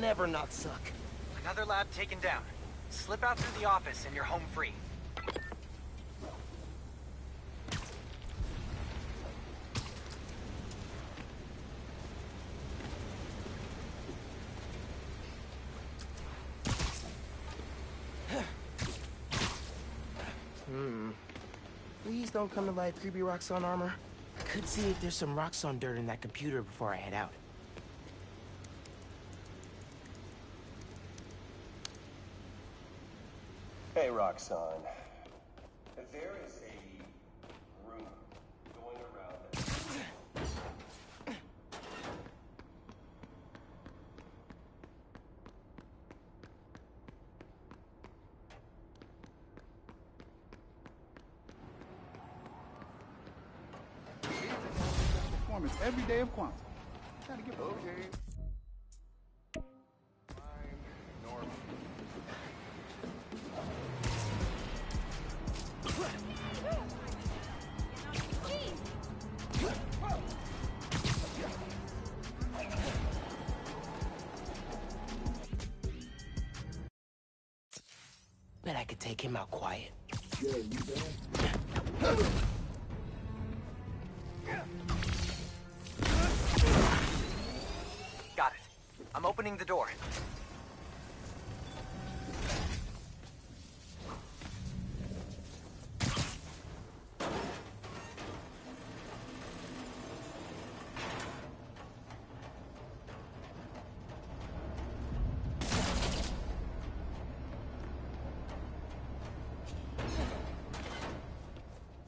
never not suck. Another lab taken down. Slip out through the office and you're home free. Hmm. Please don't come to life, creepy Roxxon armor. I could see if there's some Roxxon dirt in that computer before I head out. Hey, Roxanne. There is a rumor going around that... performance every day of Kwanzaa. Opening the door.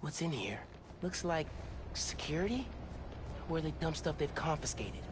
What's in here? Looks like security? Where they dump stuff they've confiscated.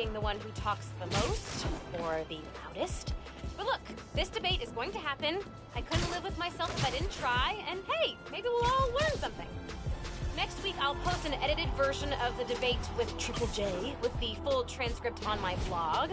Being the one who talks the most, or the loudest. But look, this debate is going to happen. I couldn't live with myself if I didn't try, and hey, maybe we'll all learn something. Next week, I'll post an edited version of the debate with Triple J, with the full transcript on my blog.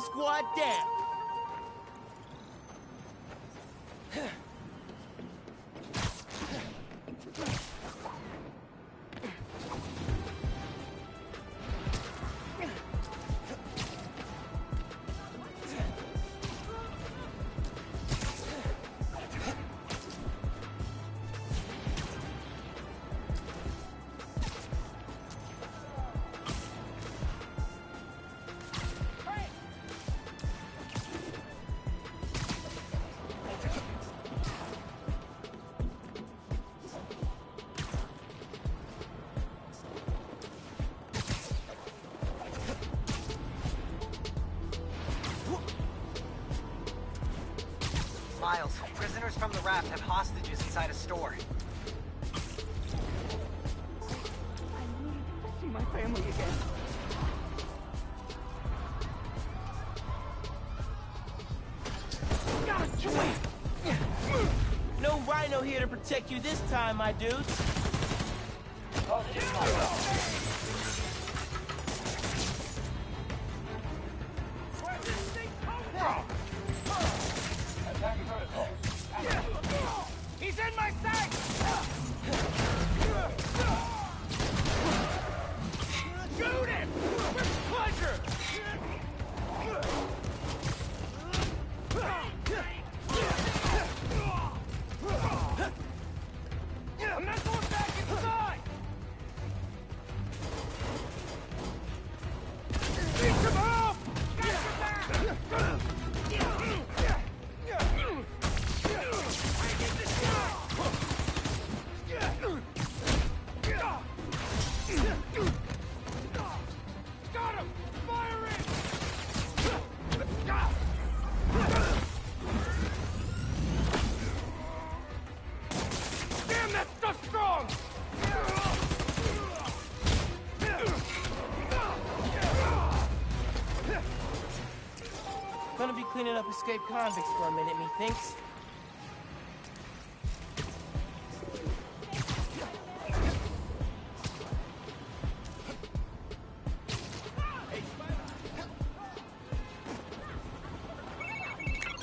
squad down! Protect you this time, my dudes. Escaped convicts for a minute, methinks.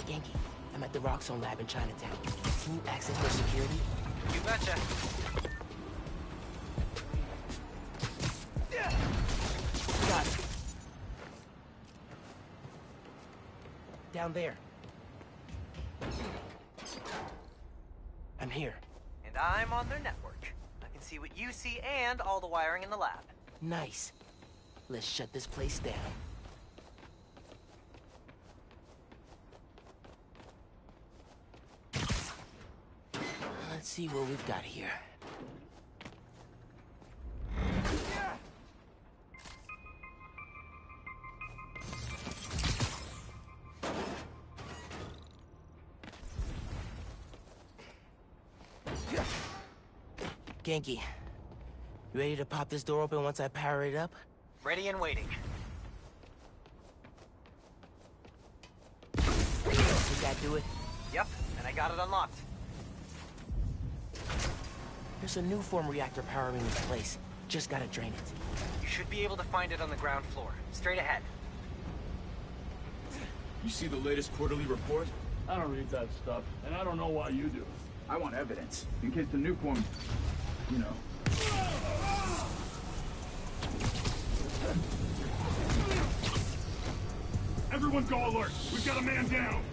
Ganke, I'm at the Roxxon lab in Chinatown. Can you access their security? You betcha. Down there. I'm here. And I'm on their network. I can see what you see and all the wiring in the lab. Nice. Let's shut this place down. Let's see what we've got here. Ganke, you ready to pop this door open once I power it up? Ready and waiting. Did that do it? Yep, and I got it unlocked. There's a Nuform reactor powering this place. Just gotta drain it. You should be able to find it on the ground floor. Straight ahead. You see the latest quarterly report? I don't read that stuff, and I don't know why you do. I want evidence in case the Nuform, you know. Everyone go alert! We've got a man down!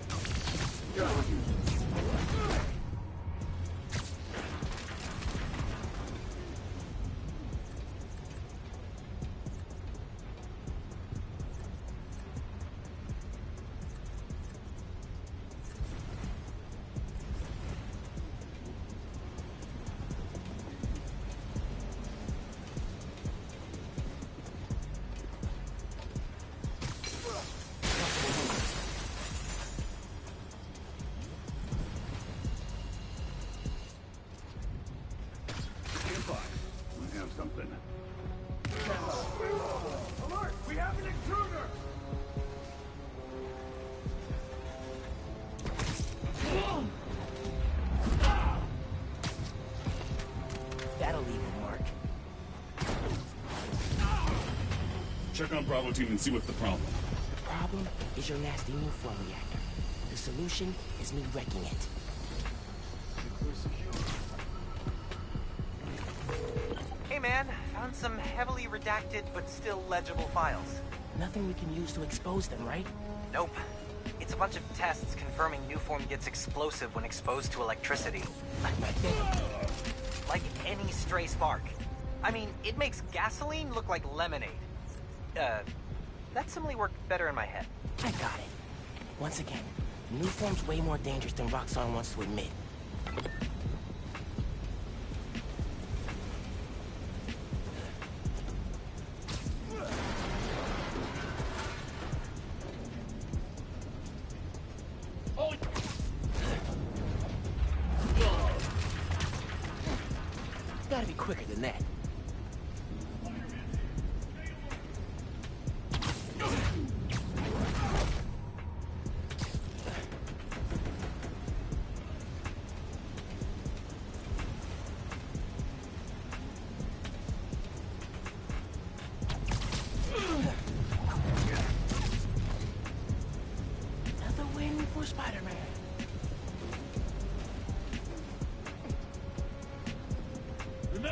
On Bravo team and see what's the problem. The problem is your nasty Nuform reactor. The solution is me wrecking it. Hey man, found some heavily redacted but still legible files. Nothing we can use to expose them, right? Nope. It's a bunch of tests confirming Nuform gets explosive when exposed to electricity. Like my thing. Like any stray spark. I mean, it makes gasoline look like lemonade. Uh, that simile worked better in my head. I got it. Once again, Nuform's way more dangerous than Roxxon wants to admit.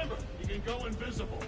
Remember, you can go invisible.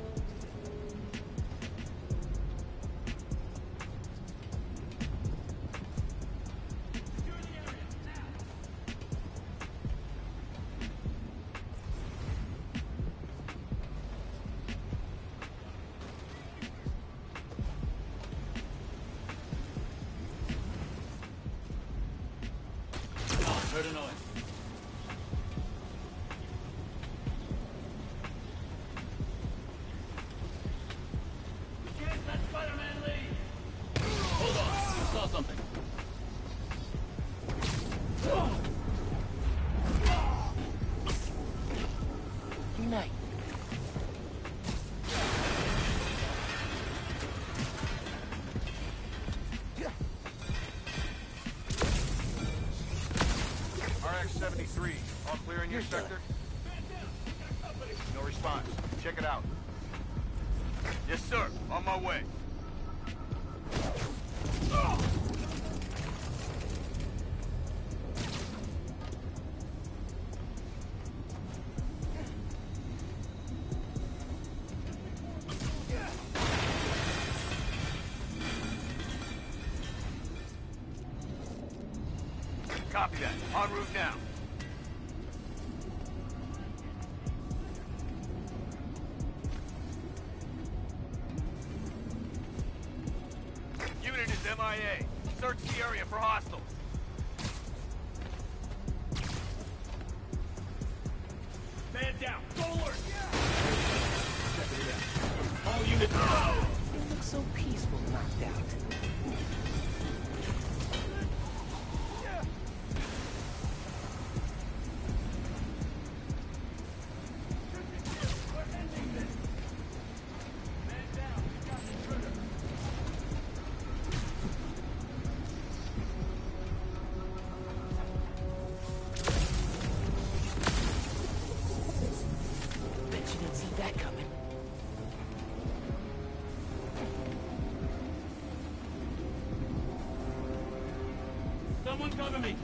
Someone cover me!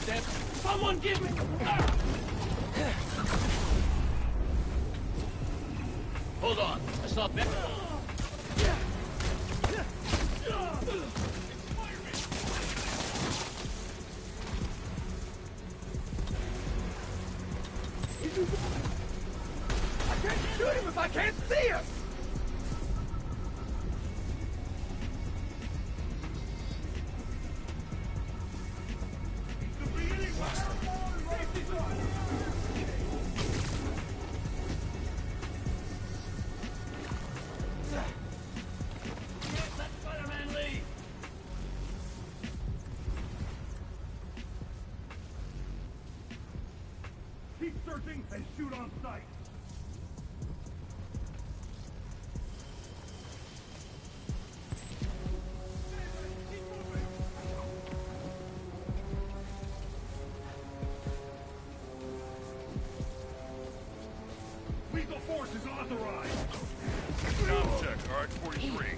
Step! Someone give me! Lethal force is authorized. Stop check, Art 43.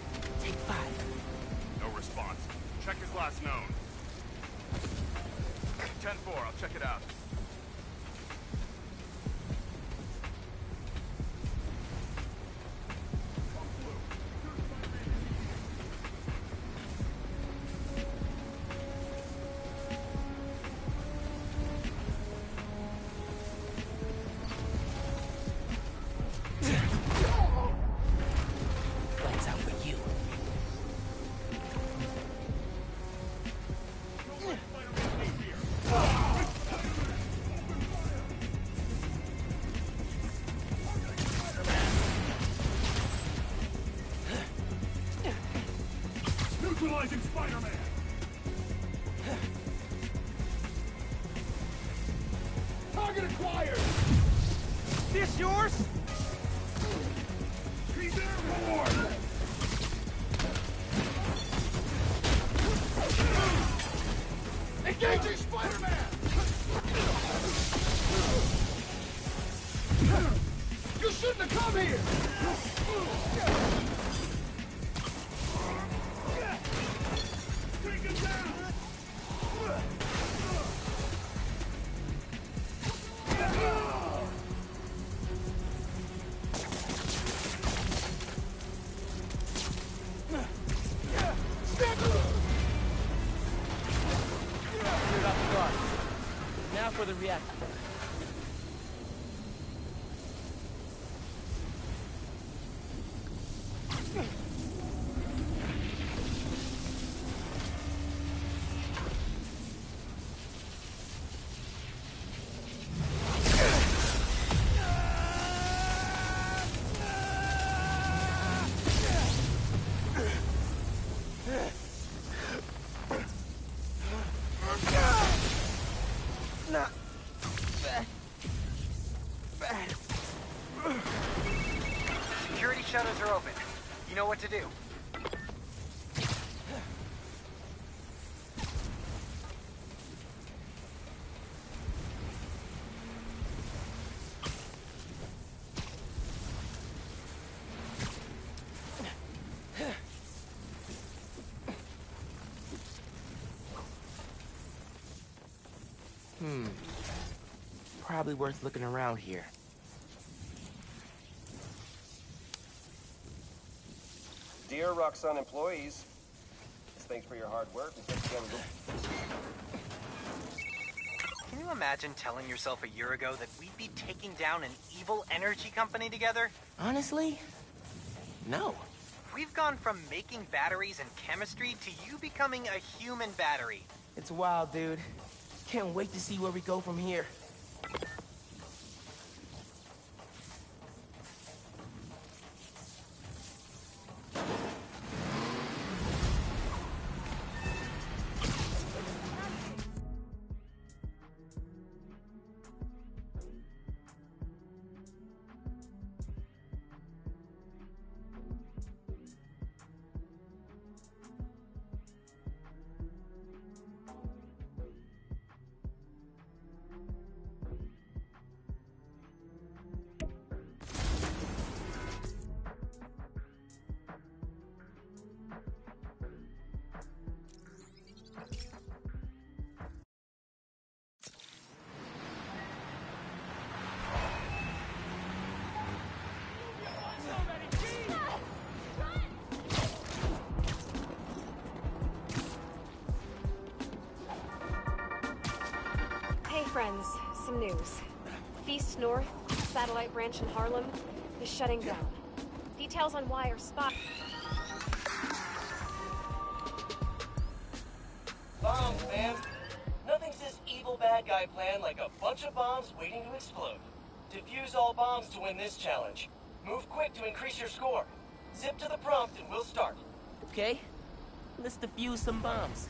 Shutters are open. You know what to do. Hmm. Probably worth looking around here. Dear Roxxon employees, thanks for your hard work. and thanks again. Can you imagine telling yourself a year ago that we'd be taking down an evil energy company together? Honestly? No. We've gone from making batteries and chemistry to you becoming a human battery. It's wild, dude. Can't wait to see where we go from here. Friends, some news. Feast North, satellite branch in Harlem, is shutting down. Details on why are spot. Bombs, man. Nothing says evil bad guy plan like a bunch of bombs waiting to explode. Defuse all bombs to win this challenge. Move quick to increase your score. Zip to the prompt and we'll start. Okay? Let's defuse some bombs.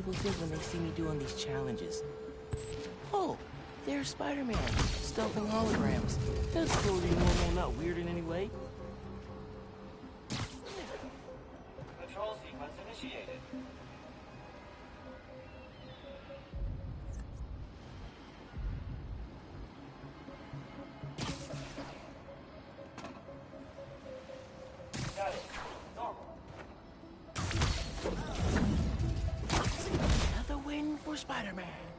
People think when they see me doing these challenges. Oh, there's Spider-Man, stealthing holograms. That's totally normal, not weird in any way. Control sequence initiated. Got it. For Spider-Man.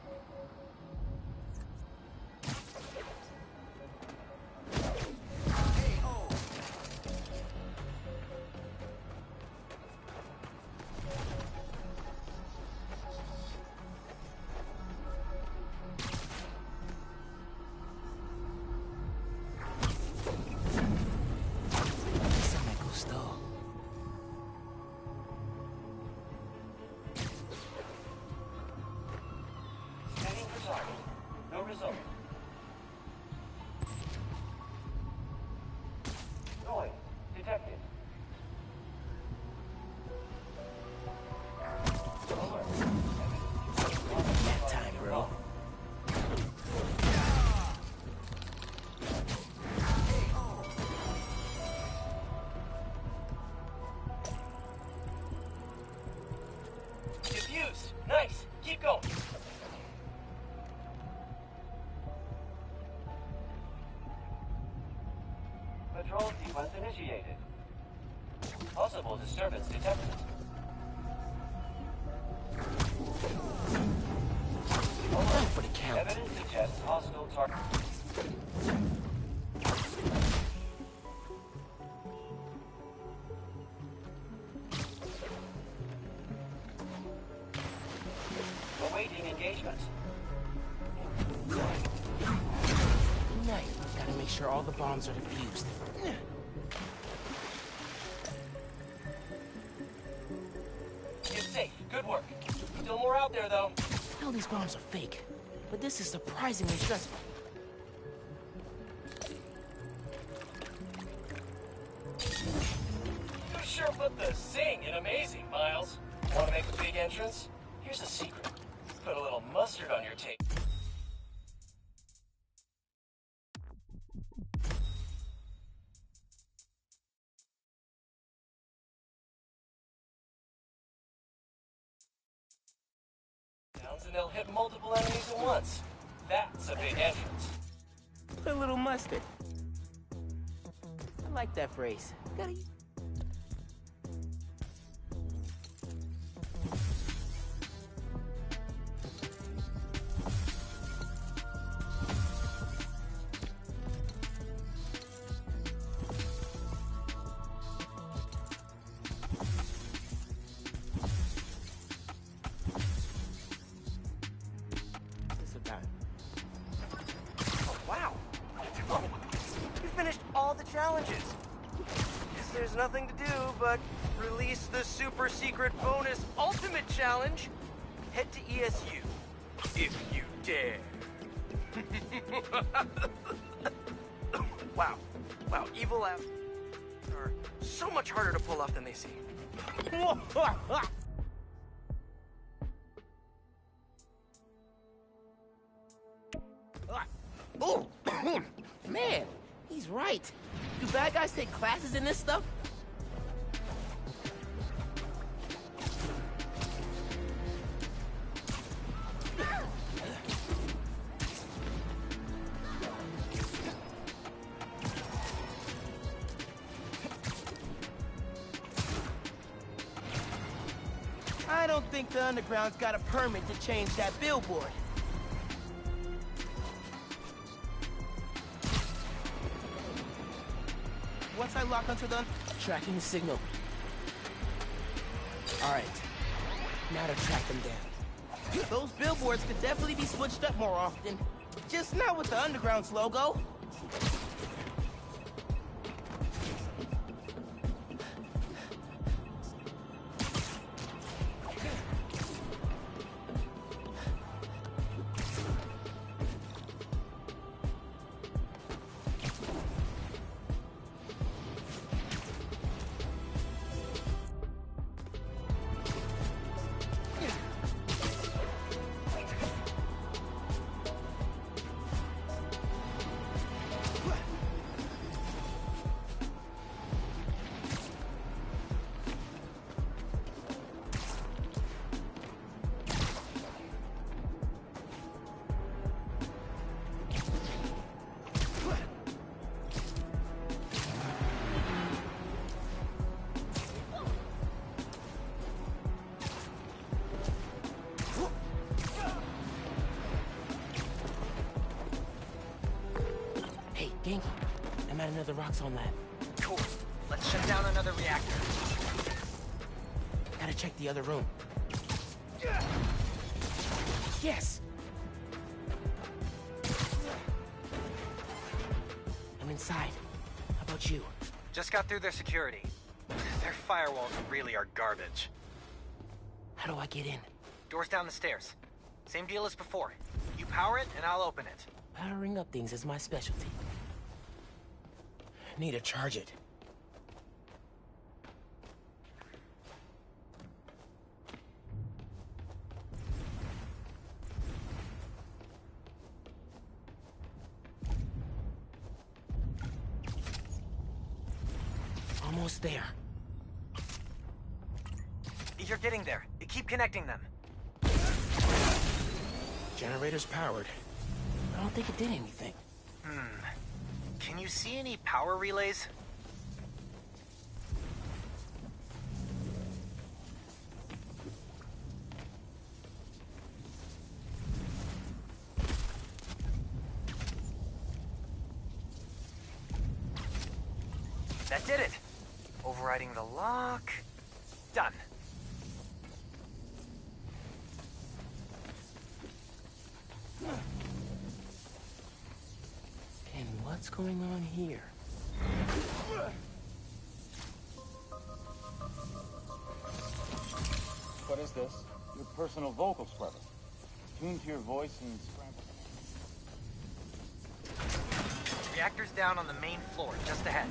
Sure all the bombs are defused. You're safe. Good work. Still more out there, though. Hell, these bombs are fake. But this is surprisingly stressful. Like. Gotta super secret bonus ultimate challenge. Head to ESU. If you dare. wow. Wow, evil apps are so much harder to pull off than they seem. Oh, man, he's right. Do bad guys take classes in this stuff? Underground's got a permit to change that billboard. Once I lock onto them, tracking the signal. Alright. Now to track them down. Those billboards could definitely be switched up more often. Just not with the Underground's logo. I'm at another Roxxon lab. Cool. Let's shut down another reactor. Gotta check the other room. Yes! I'm inside. How about you? Just got through their security. Their firewalls really are garbage. How do I get in? Doors down the stairs. Same deal as before. You power it, and I'll open it. Powering up things is my specialty. Need to charge it. Almost there. You're getting there. Keep connecting them. Generator's powered. I don't think it did anything. See any power relays? That did it. Overriding the lock. Done. And what's going on here? What is this? Your personal vocal scrubber. Tuned to your voice and scrambled. Reactor's down on the main floor, just ahead.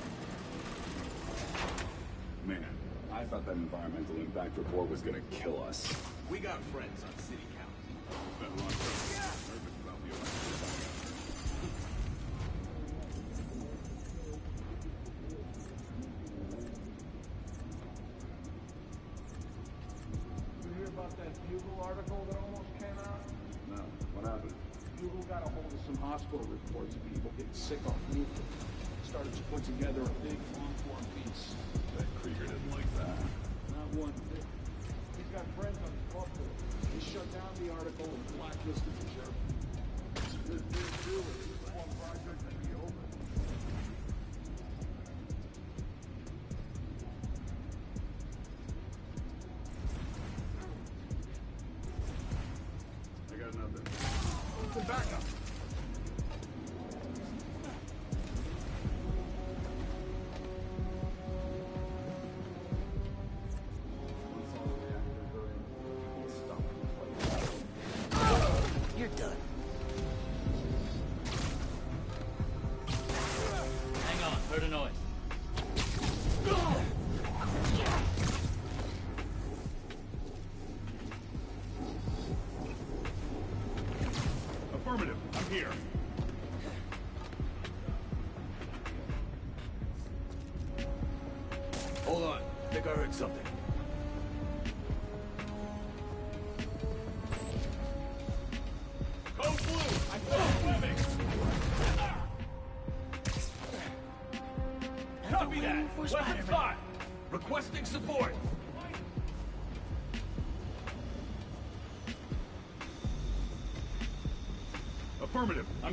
Man, I thought that environmental impact report was gonna kill us. We got friends on City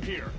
here.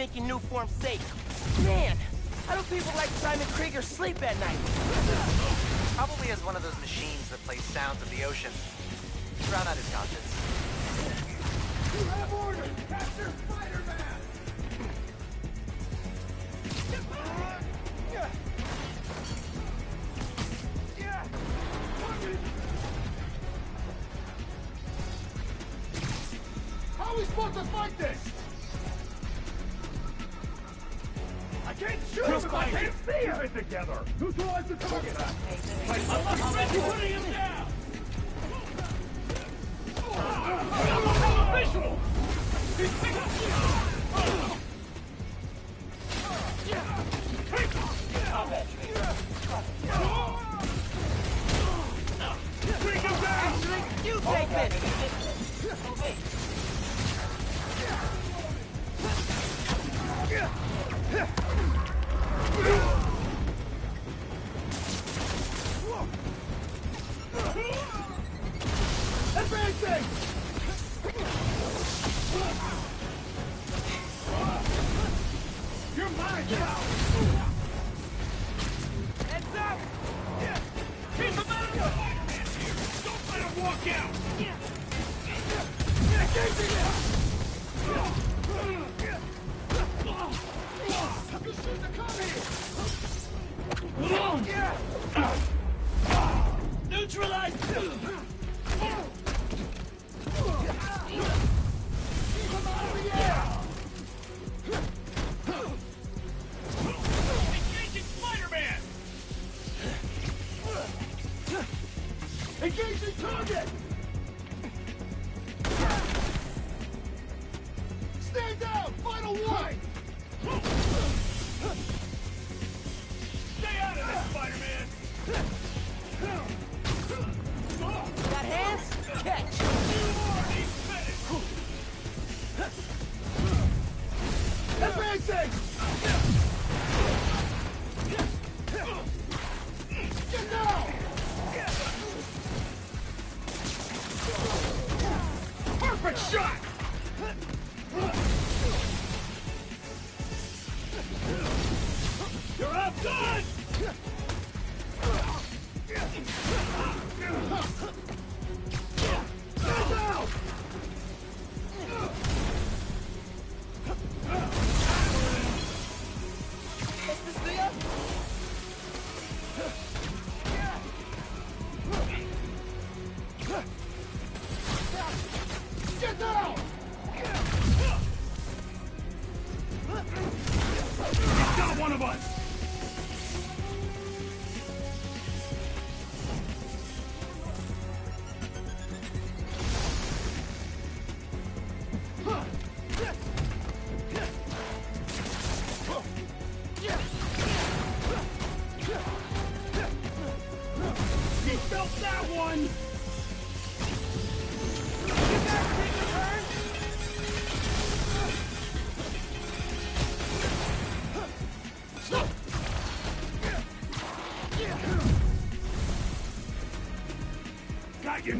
Making Nuform's safe. Man, how do people like Simon Krieger sleep at night? Probably has one of those machines that plays sounds of the ocean. Drown out his conscience. You have order, Captain!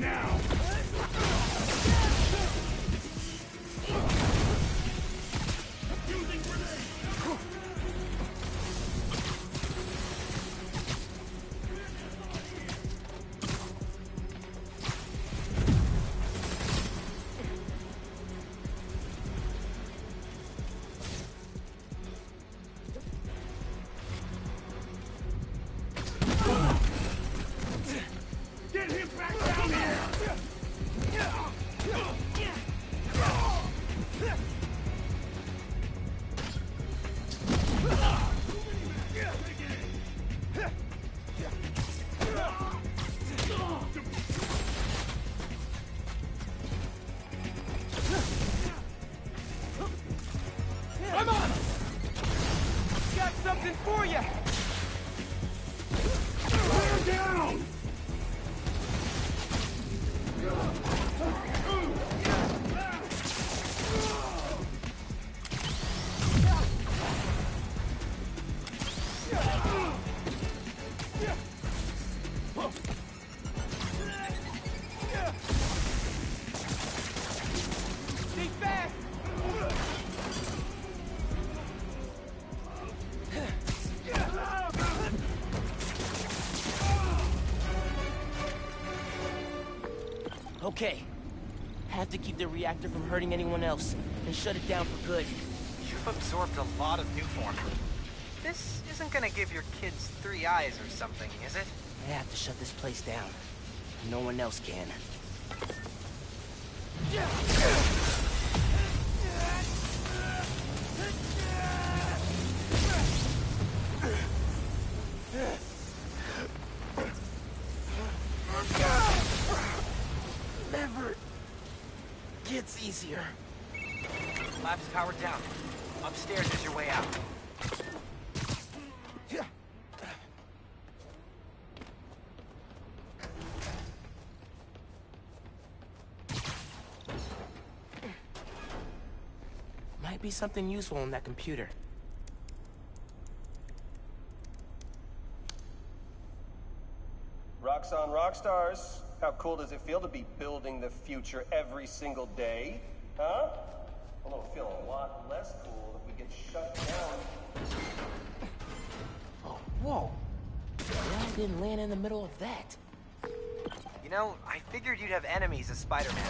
now! Have to keep the reactor from hurting anyone else, and shut it down for good. You've absorbed a lot of new form. This isn't gonna give your kids three eyes or something, is it? I have to shut this place down. No one else can. Something useful in that computer. Roxxon Rockstars. How cool does it feel to be building the future every single day? Huh? Although it'll feel a lot less cool if we get shut down. Oh, whoa. I didn't land in the middle of that. You know, I figured you'd have enemies as Spider-Man.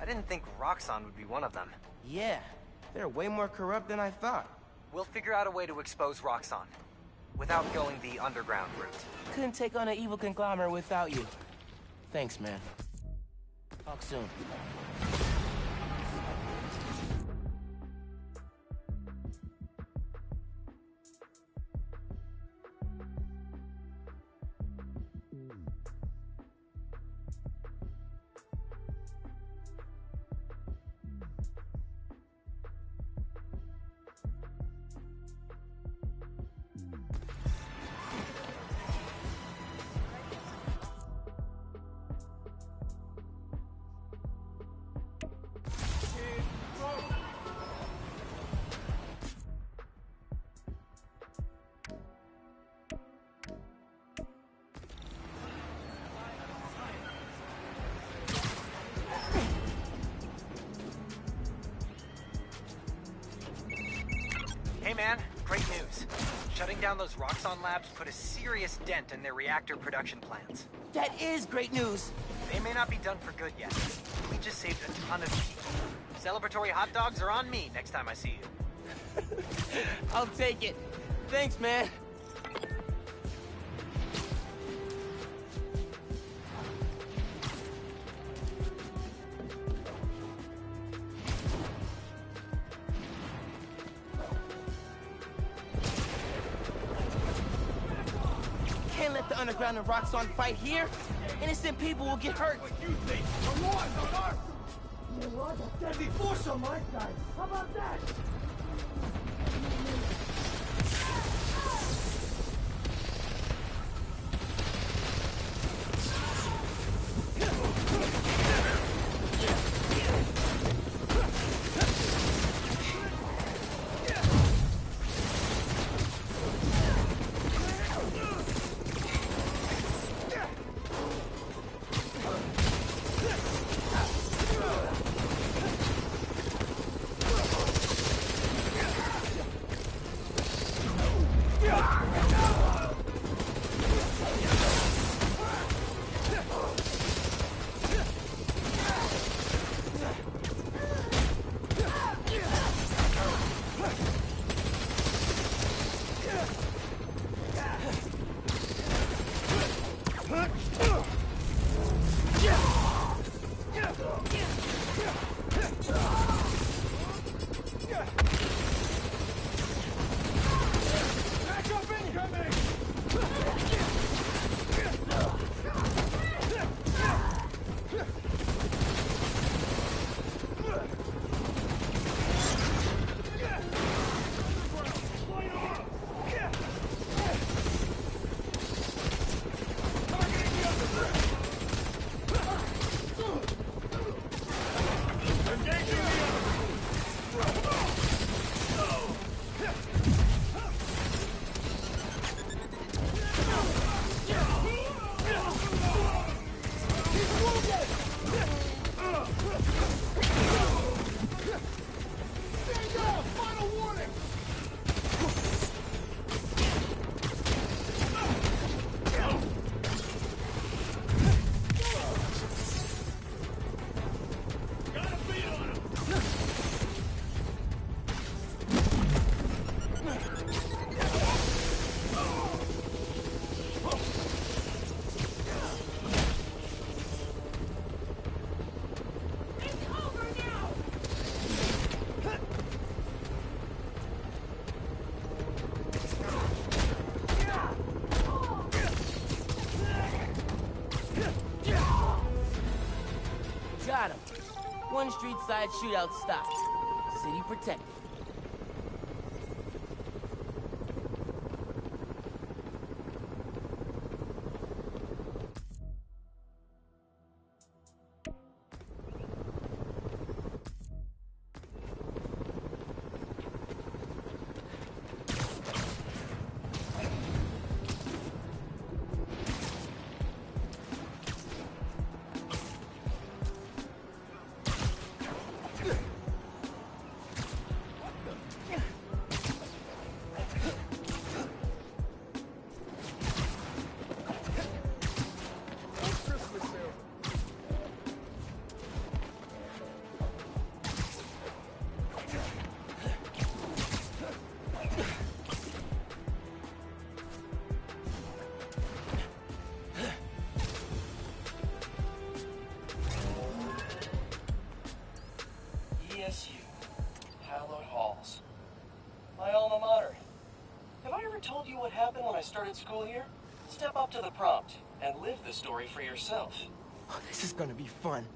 I didn't think Roxxon would be one of them. Yeah, they're way more corrupt than I thought. We'll figure out a way to expose Roxxon. Without going the underground route. Couldn't take on an evil conglomerate without you. Thanks, man. Talk soon. Roxxon labs put a serious dent in their reactor production plans. That is great news. They may not be done for good yet. We just saved a ton of people. Celebratory hot dogs are on me next time I see you. I'll take it. Thanks, man. Let the underground and Roxxon fight here. Innocent people will get hurt. What You think the war's on our Deadly force on my side. How about that? 再去要 story for yourself. Oh, this is gonna be fun.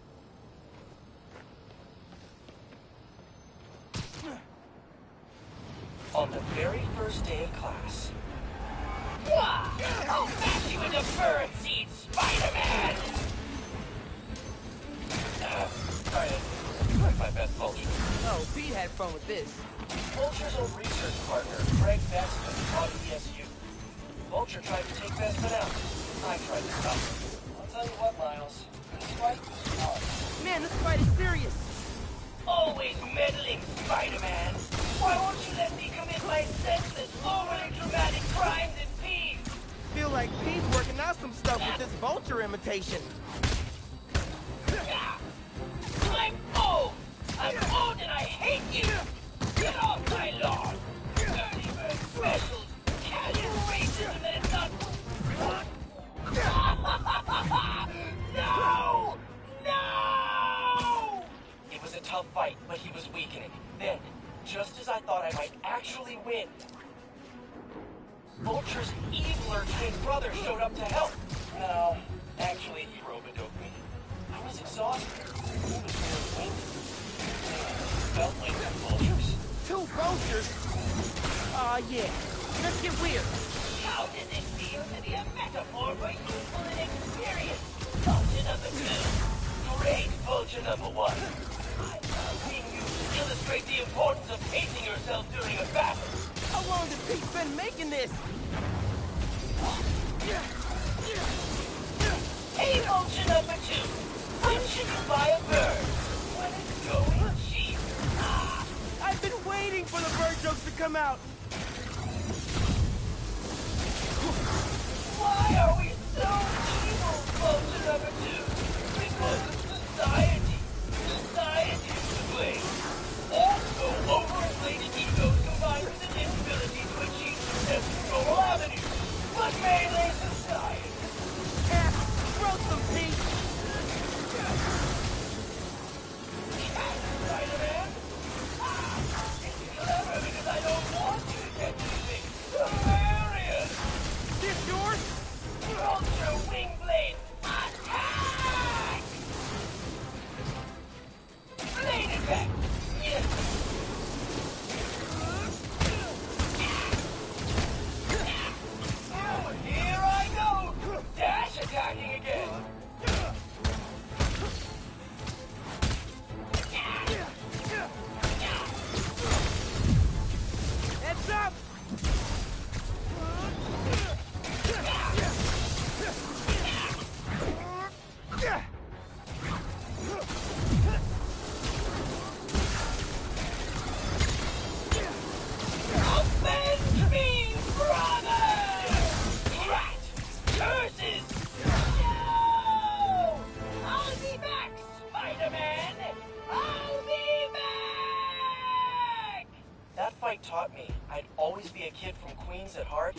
taught me I'd always be a kid from Queens at heart,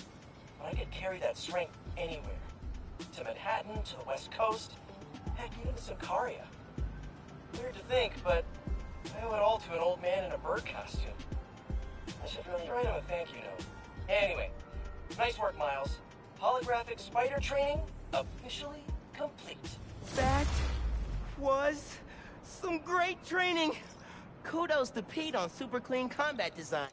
but I could carry that strength anywhere. To Manhattan, to the West Coast, heck, even to Symkaria. Weird to think, but I owe it all to an old man in a bird costume. I should really write him a thank you note. Anyway, nice work, Miles. Holographic spider training officially complete. That was some great training. Kudos to Pete on super clean combat design.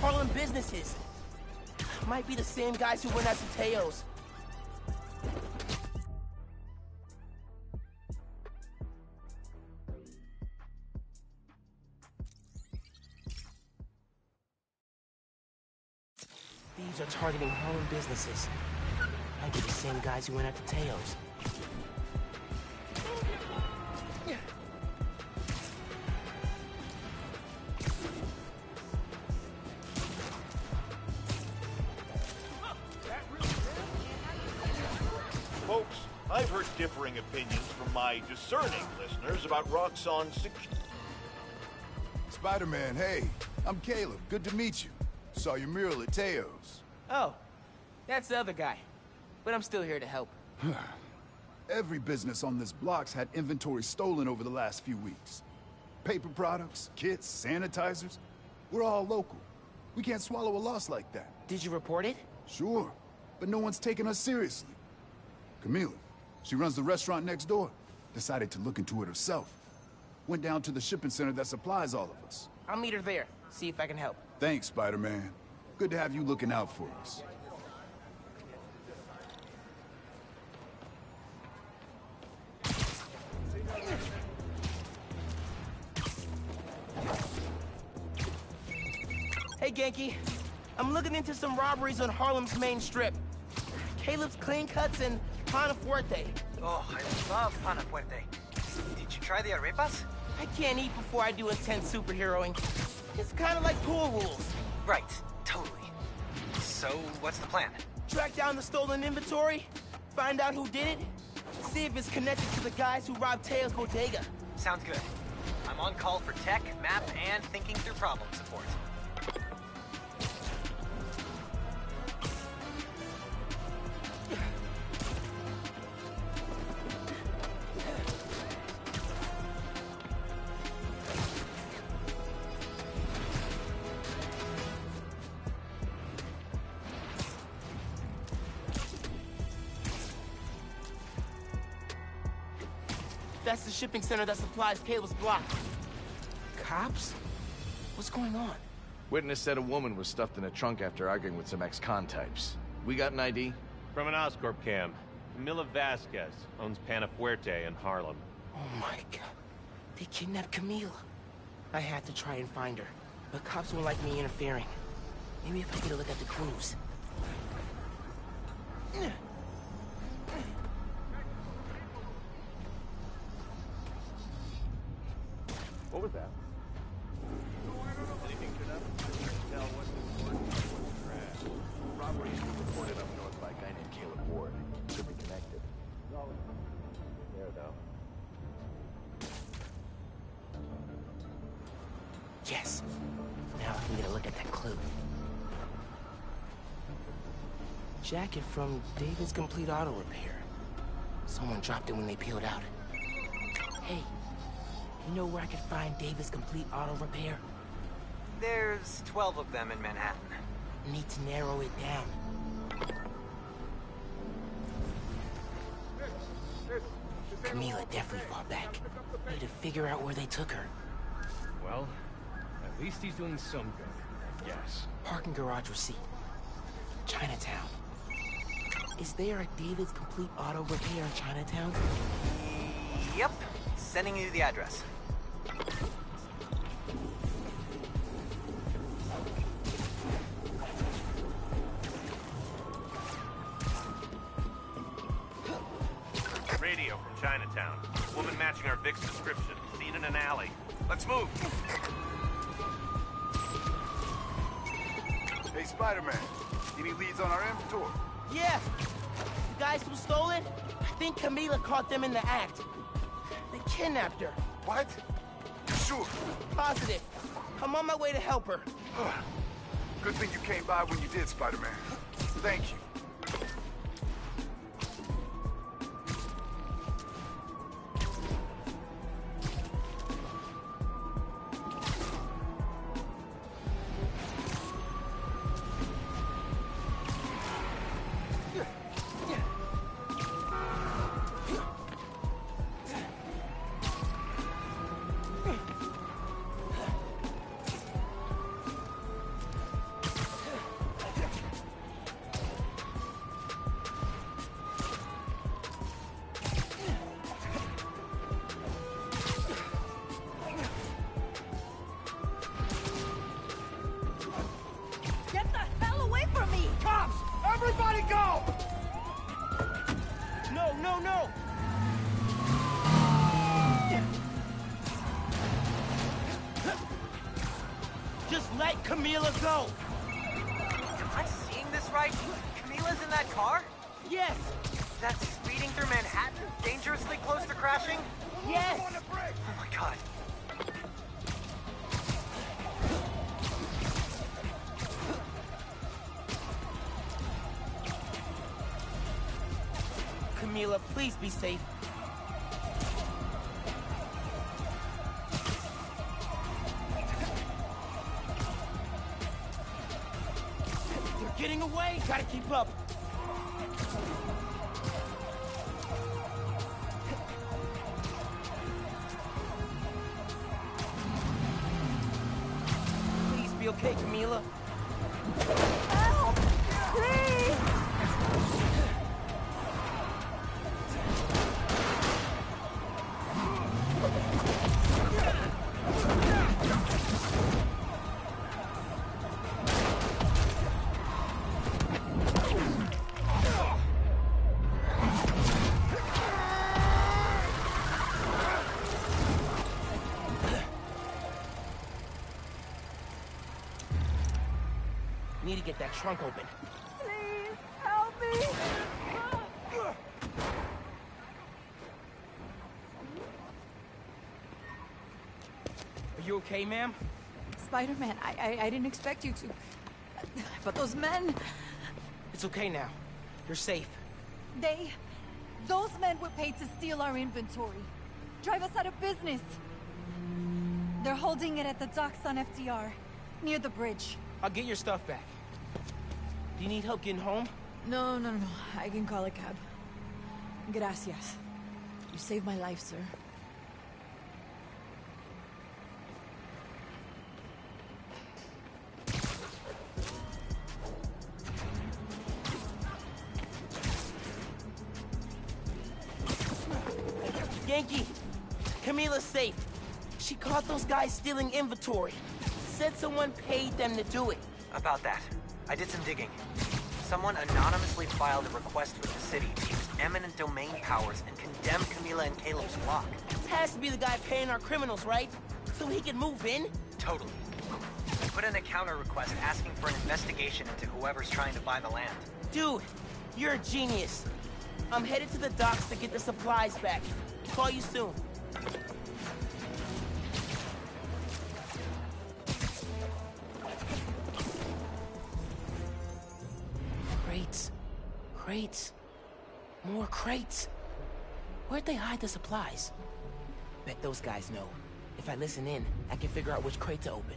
Harlem businesses. Might be the same guys who went after Teos. These are targeting Harlem businesses. Might be the same guys who went after Teos. My discerning listeners about Roxxon's security. Spider-Man, hey. I'm Caleb. Good to meet you. Saw your mural at Teo's. Oh, that's the other guy. But I'm still here to help. Every business on this block's had inventory stolen over the last few weeks. Paper products, kits, sanitizers. We're all local. We can't swallow a loss like that. Did you report it? Sure, but no one's taking us seriously. Camila, she runs the restaurant next door. Decided to look into it herself. Went down to the shipping center that supplies all of us. I'll meet her there. See if I can help. Thanks, Spider-Man. Good to have you looking out for us. Hey, Ganke. I'm looking into some robberies on Harlem's main strip. Caleb's Clean Cuts and Panafuerte. Oh, I love Panafuerte. Did you try the arepas? I can't eat before I do intense superheroing. It's kind of like pool rules. Right, totally. So, what's the plan? Track down the stolen inventory, find out who did it, see if it's connected to the guys who robbed Teo's bodega. Sounds good. I'm on call for tech, map, and thinking through problem support. Shipping center that supplies Caleb's block. Cops? What's going on? Witness said a woman was stuffed in a trunk after arguing with some ex-con types. We got an ID? From an Oscorp cam. Camila Vasquez owns Panafuerte in Harlem. Oh my god. They kidnapped Camila. I had to try and find her, but cops won't like me interfering. Maybe if I get a look at the clues. What was that? Anything to that? Tell what's important, what's trash. Robberies were reported up north by a guy named Caleb Ward. Could be connected. There, though. Yes. Now I can get a look at that clue. Jacket from David's Complete Auto Repair. Someone dropped it when they peeled out. Hey, you know where I could find David's Complete Auto Repair? There's 12 of them in Manhattan. Need to narrow it down. Camila definitely fought back. Need to figure out where they took her. Well, at least he's doing some good, I guess. Parking garage receipt. Chinatown. Is there a David's Complete Auto Repair in Chinatown? Yep. Sending you the address. radio from Chinatown. Woman matching our Vic's description. Seen in an alley. Let's move. Hey, Spider-Man. Any leads on our inventory? Yeah. The guys who stole it, I think Camila caught them in the act. They kidnapped her. What? Sure. Positive. I'm on my way to help her. Good thing you came by when you did, Spider-Man. Thank you. Please be safe. They're getting away! Gotta keep up! Please be okay, Camila. That trunk open. Please, help me! Are you okay, ma'am? Spider-Man, I, I, I didn't expect you to... But those men, It's okay now. You're safe. they... Those men were paid to steal our inventory. Drive us out of business. They're holding it at the docks on FDR, near the bridge. I'll get your stuff back. Do you need help getting home? No, no, no. I can call a cab. Gracias. You saved my life, sir. Ganke, Camila's safe. She caught those guys stealing inventory. Said someone paid them to do it. About that, I did some digging. Someone anonymously filed a request with the city to use eminent domain powers and condemn Camila and Caleb's block. Has to be the guy paying our criminals, right? So he can move in? Totally. I put in a counter request asking for an investigation into whoever's trying to buy the land. Dude, you're a genius. I'm headed to the docks to get the supplies back. Call you soon. Crates. Where'd they hide the supplies? Bet those guys know. If I listen in, I can figure out which crate to open.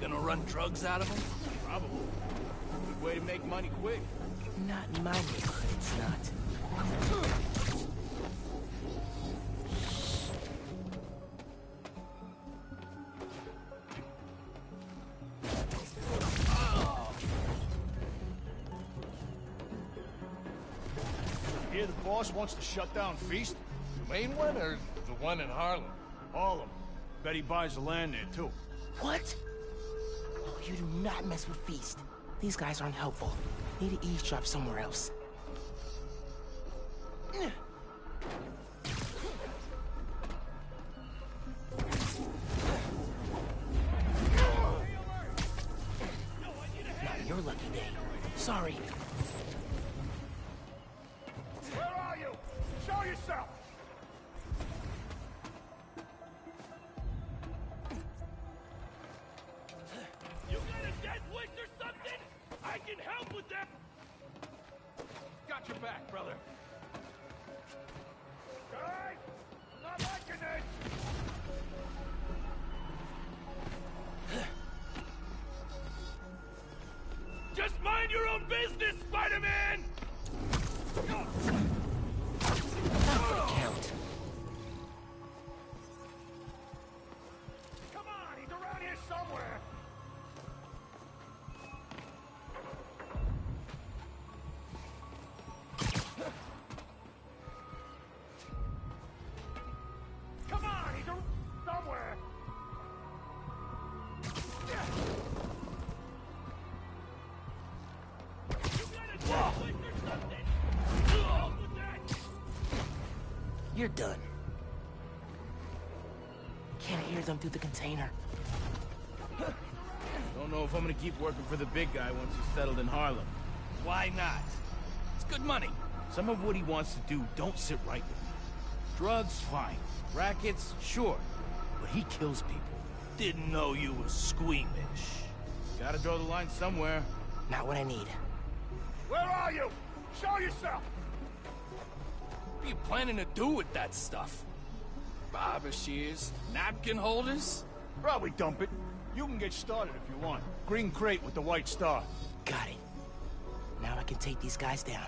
Gonna run drugs out of them? Probably. Good way to make money quick. Not in my neighborhood, it's not. Here the boss wants to shut down Feast? The main one or the one in Harlem? All of them. Bet he buys the land there, too. What? Oh, you do not mess with Feast. These guys aren't helpful. Need to eavesdrop somewhere else. Them through the container. Don't know if I'm gonna keep working for the big guy once he's settled in Harlem. Why not? It's good money. Some of what he wants to do don't sit right with me. Drugs, fine. Rackets, sure. But he kills people. Didn't know you were squeamish. Gotta draw the line somewhere. Not what I need. Where are you? Show yourself! What are you planning to do with that stuff? Barber shears? Napkin holders? Probably dump it. You can get started if you want. Green crate with the white star. Got it. Now I can take these guys down.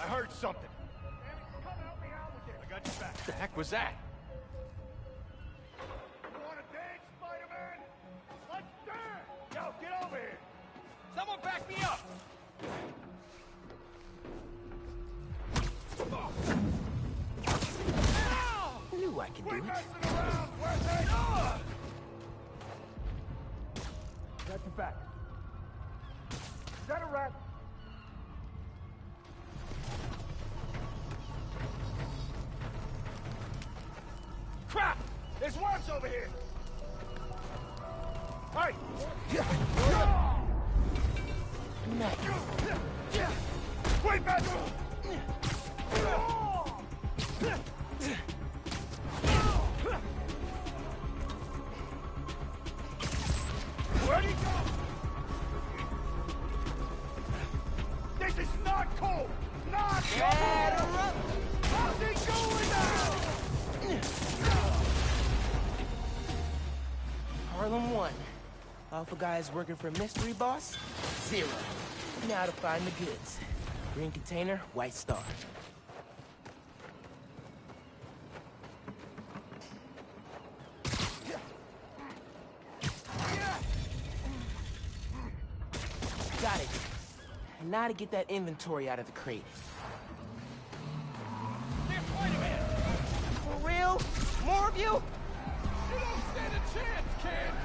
I heard something. I got your back. What the heck was that? You want to dance, Spider-Man? Let's dance! Yo, get over here! Someone back me up! Knew I could do Quit it. messing around! Where's that? Got your back. Is that a rat? There's worms over here! Hey! Wait back! guys working for a mystery boss? Zero. Now to find the goods. Green container, white star. Got it. Now to get that inventory out of the crate. For real? More of you? You don't stand a chance, kid!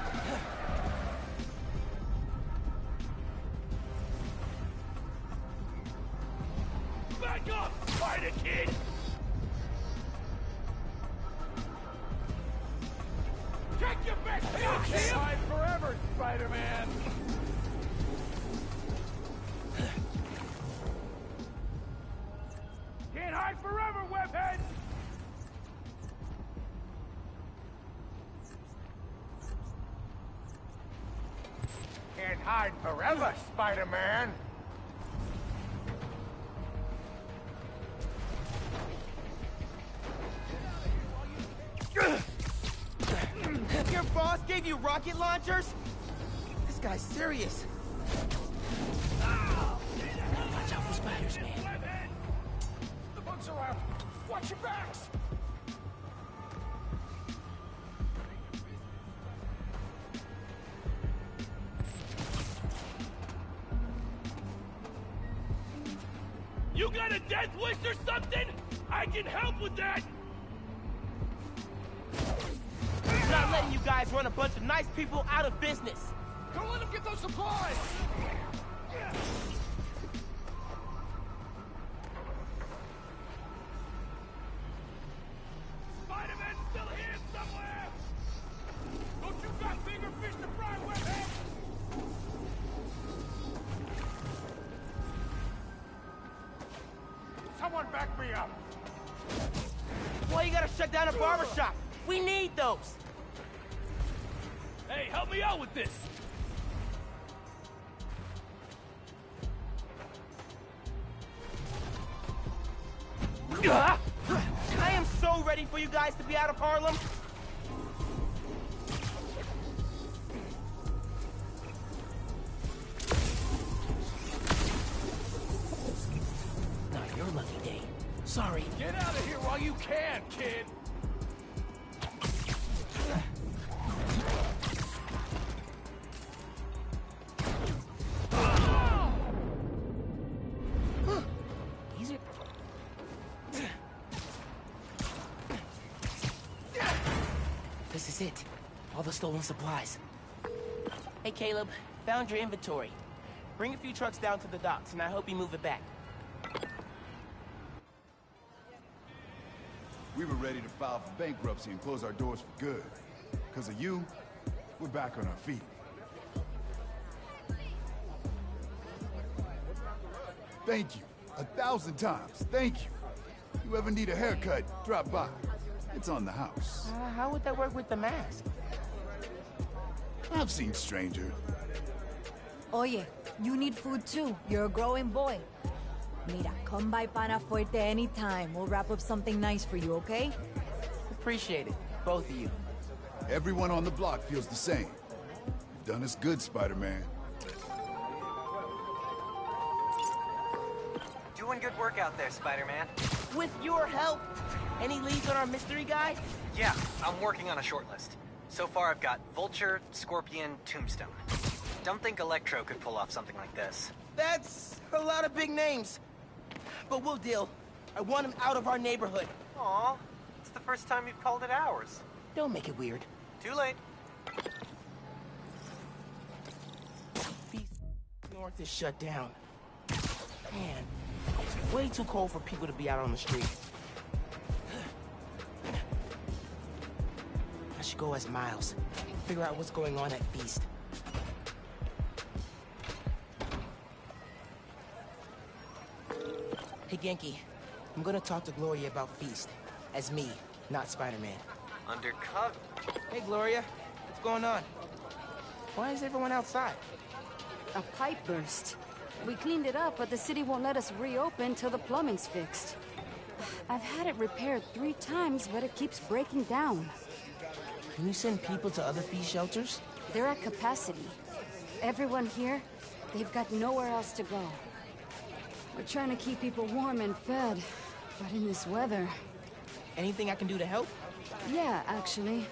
Is it. All the stolen supplies. Hey, Caleb. Found your inventory. Bring a few trucks down to the docks, and I hope you move it back. We were ready to file for bankruptcy and close our doors for good. Because of you, we're back on our feet. Thank you. A thousand times. Thank you. You ever need a haircut, drop by. It's on the house. Uh, how would that work with the mask? I've seen stranger. Oye, you need food too. You're a growing boy. Mira, come by Pana Fuerte anytime. We'll wrap up something nice for you, okay? Appreciate it, both of you. Everyone on the block feels the same. You've done us good, Spider-Man. Doing good work out there, Spider-Man. With your help. Any leads on our mystery guy? Yeah, I'm working on a short list. So far, I've got Vulture, Scorpion, Tombstone. Don't think Electro could pull off something like this. That's a lot of big names. But we'll deal. I want him out of our neighborhood. Aw, it's the first time you've called it ours. Don't make it weird. Too late. North is shut down. Man, it's way too cold for people to be out on the street. Should go as Miles. Figure out what's going on at Feast. Hey, Ganke. I'm gonna talk to Gloria about Feast. As me, not Spider-Man. Undercover. Hey, Gloria. What's going on? Why is everyone outside? A pipe burst. We cleaned it up, but the city won't let us reopen till the plumbing's fixed. I've had it repaired three times, but it keeps breaking down. Can you send people to other fee shelters? They're at capacity. Everyone here, they've got nowhere else to go. We're trying to keep people warm and fed, but in this weather... Anything I can do to help? Yeah, actually.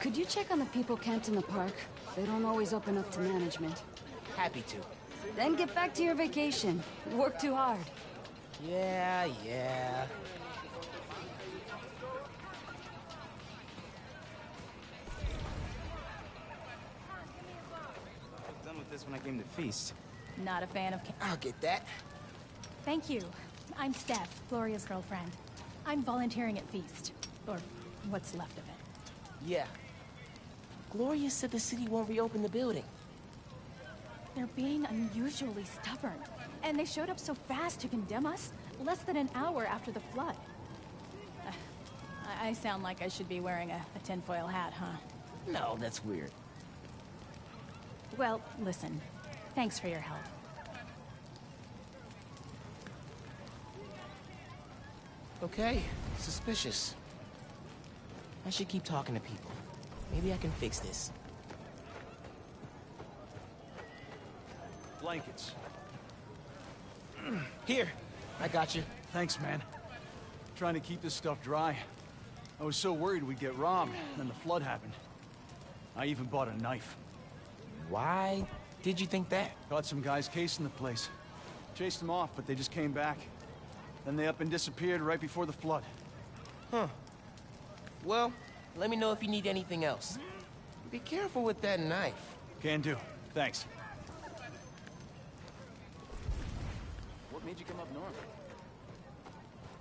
Could you check on the people camped in the park? They don't always open up to management. Happy to. Then get back to your vacation. Work too hard. Yeah, yeah. Done with this when I came to feast. Not a fan of... I'll get that. Thank you. I'm Steph, Gloria's girlfriend. I'm volunteering at Feast. Or what's left of it. Yeah. Gloria said the city won't reopen the building. They're being unusually stubborn. And they showed up so fast to condemn us, less than an hour after the flood. Uh, I, I sound like I should be wearing a, a tinfoil hat, huh? No, that's weird. Well, listen. Thanks for your help. Okay, suspicious. I should keep talking to people. Maybe I can fix this. Blankets. Here, I got you. Thanks, man. Trying to keep this stuff dry. I was so worried we'd get robbed, then the flood happened. I even bought a knife. Why did you think that? Caught some guys casing the place. Chased them off, but they just came back. Then they up and disappeared right before the flood. Huh. Well, let me know if you need anything else. Be careful with that knife. Can do. Thanks. What made you come up north?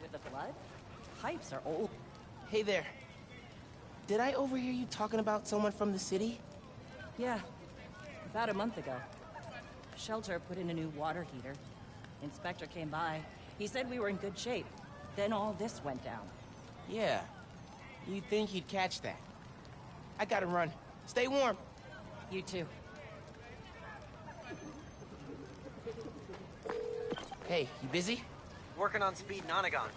With the flood? Pipes are old. Hey there. Did I overhear you talking about someone from the city? Yeah. About a month ago. Shelter put in a new water heater. Inspector came by. He said we were in good shape. Then all this went down. Yeah. You'd think he'd catch that. I gotta run. Stay warm. You too. Hey, you busy? Working on Speed Nonagon.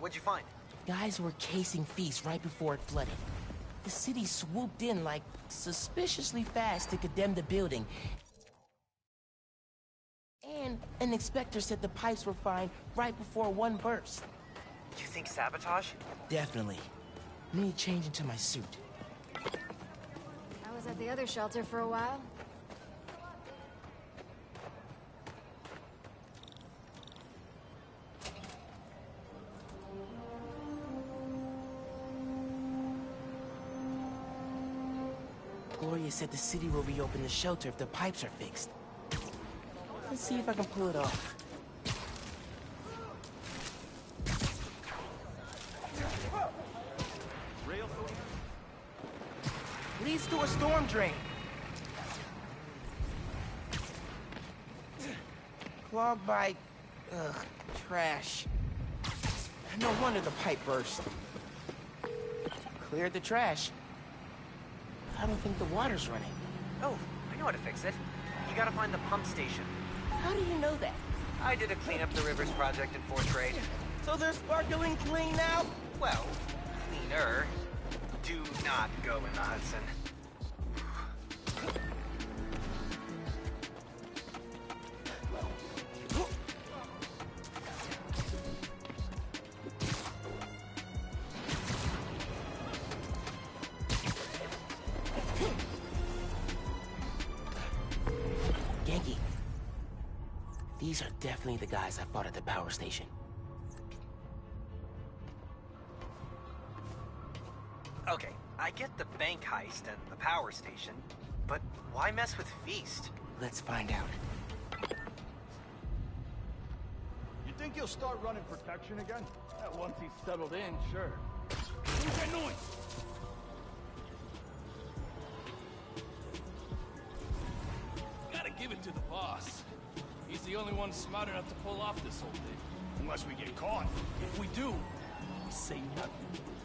What'd you find? Guys were casing Feast right before it flooded. The city swooped in like suspiciously fast to condemn the building. And an inspector said the pipes were fine right before one burst. You think sabotage? Definitely. Need to change into my suit. I was at the other shelter for a while. Gloria said the city will reopen the shelter if the pipes are fixed. Let's see if I can pull it off. Leads to a storm drain. Clogged by... Ugh, trash. No wonder the pipe burst. Cleared the trash. I don't think the water's running. Oh, I know how to fix it. You gotta find the pump station. How do you know that? I did a clean up the rivers project in fourth grade. So they're sparkling clean now? Well, cleaner. Do not go in the Hudson. Guys I fought at the power station. Okay, I get the bank heist and the power station, but why mess with Feast? Let's find out. You think he'll start running protection again? Yeah, once he's settled in, sure. Who's that noise? One smart enough to pull off this whole thing. Unless we get caught. If we do, we say nothing.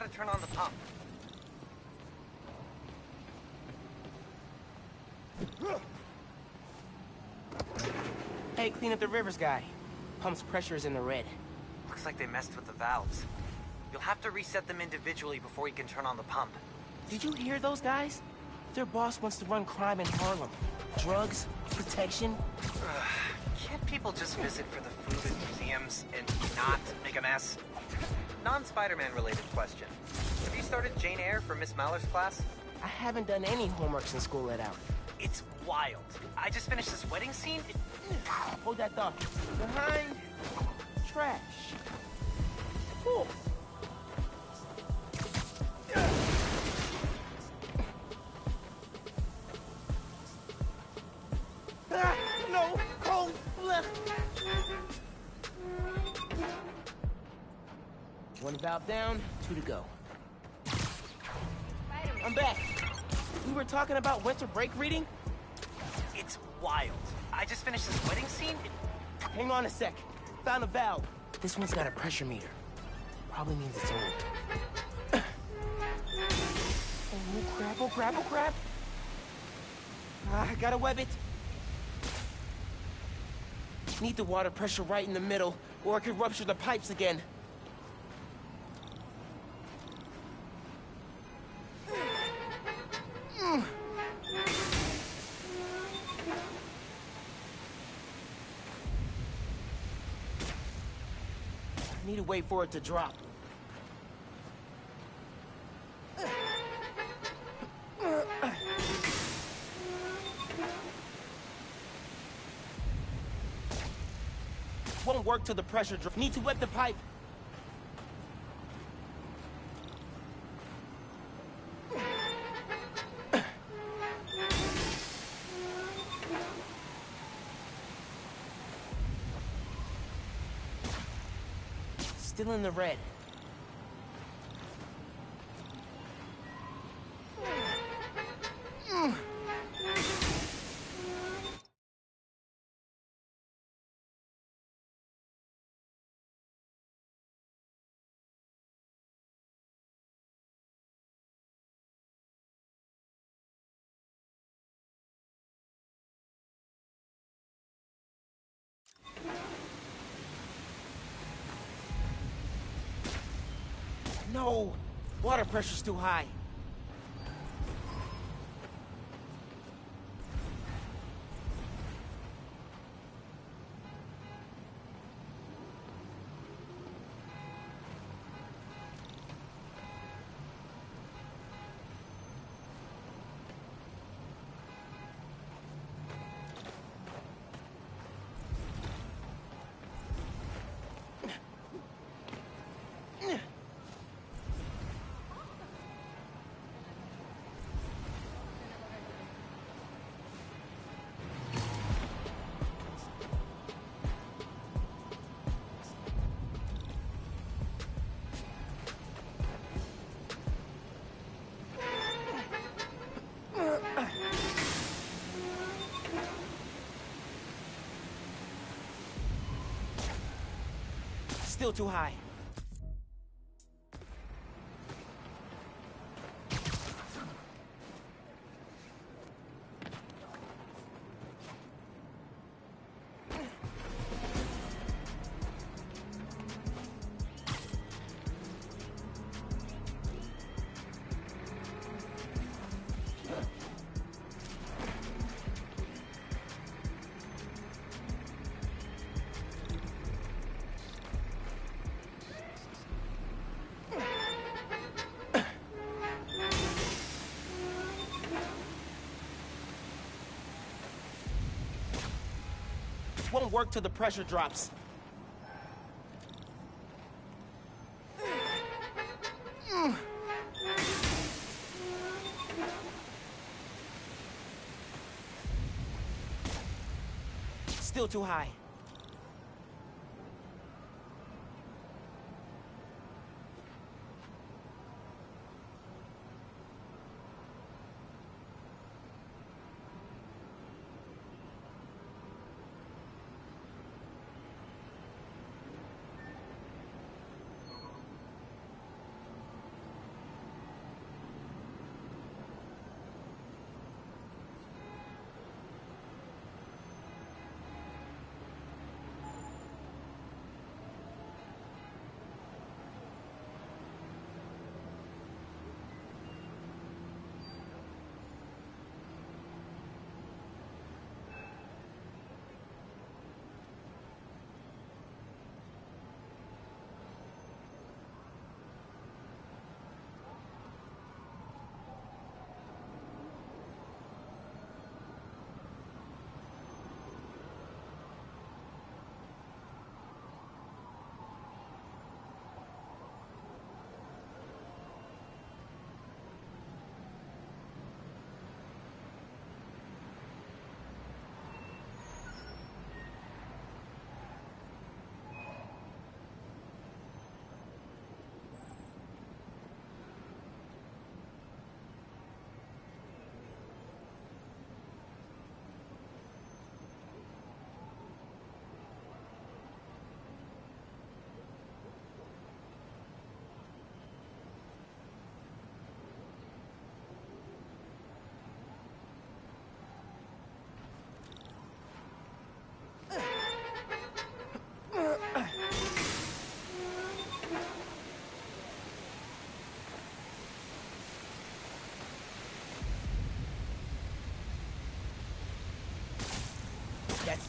Gotta turn on the pump. Hey, clean up the rivers guy. Pump's pressure is in the red. Looks like they messed with the valves. You'll have to reset them individually before you can turn on the pump. Did you hear those guys? Their boss wants to run crime in Harlem. Drugs, protection. Can't people just visit for the food and museums and not make a mess? Non-Spider-Man related question. Have you started Jane Eyre for Miss Maller's class? I haven't done any homework since school let out. It's wild. I just finished this wedding scene. It... Hold that thought. Behind trash. Cool. Two to go. I'm back. We were talking about winter break reading? It's wild. I just finished this wedding scene. Hang on a sec. Found a valve. This one's got a pressure meter. Probably means it's old. oh crap, oh crap, oh crap. Ah, I gotta web it. Need the water pressure right in the middle, or it could rupture the pipes again. Wait for it to drop. Won't work till the pressure drop. Need to wet the pipe. In the red. Water pressure's too high. Still too high. Work till the pressure drops. Still too high.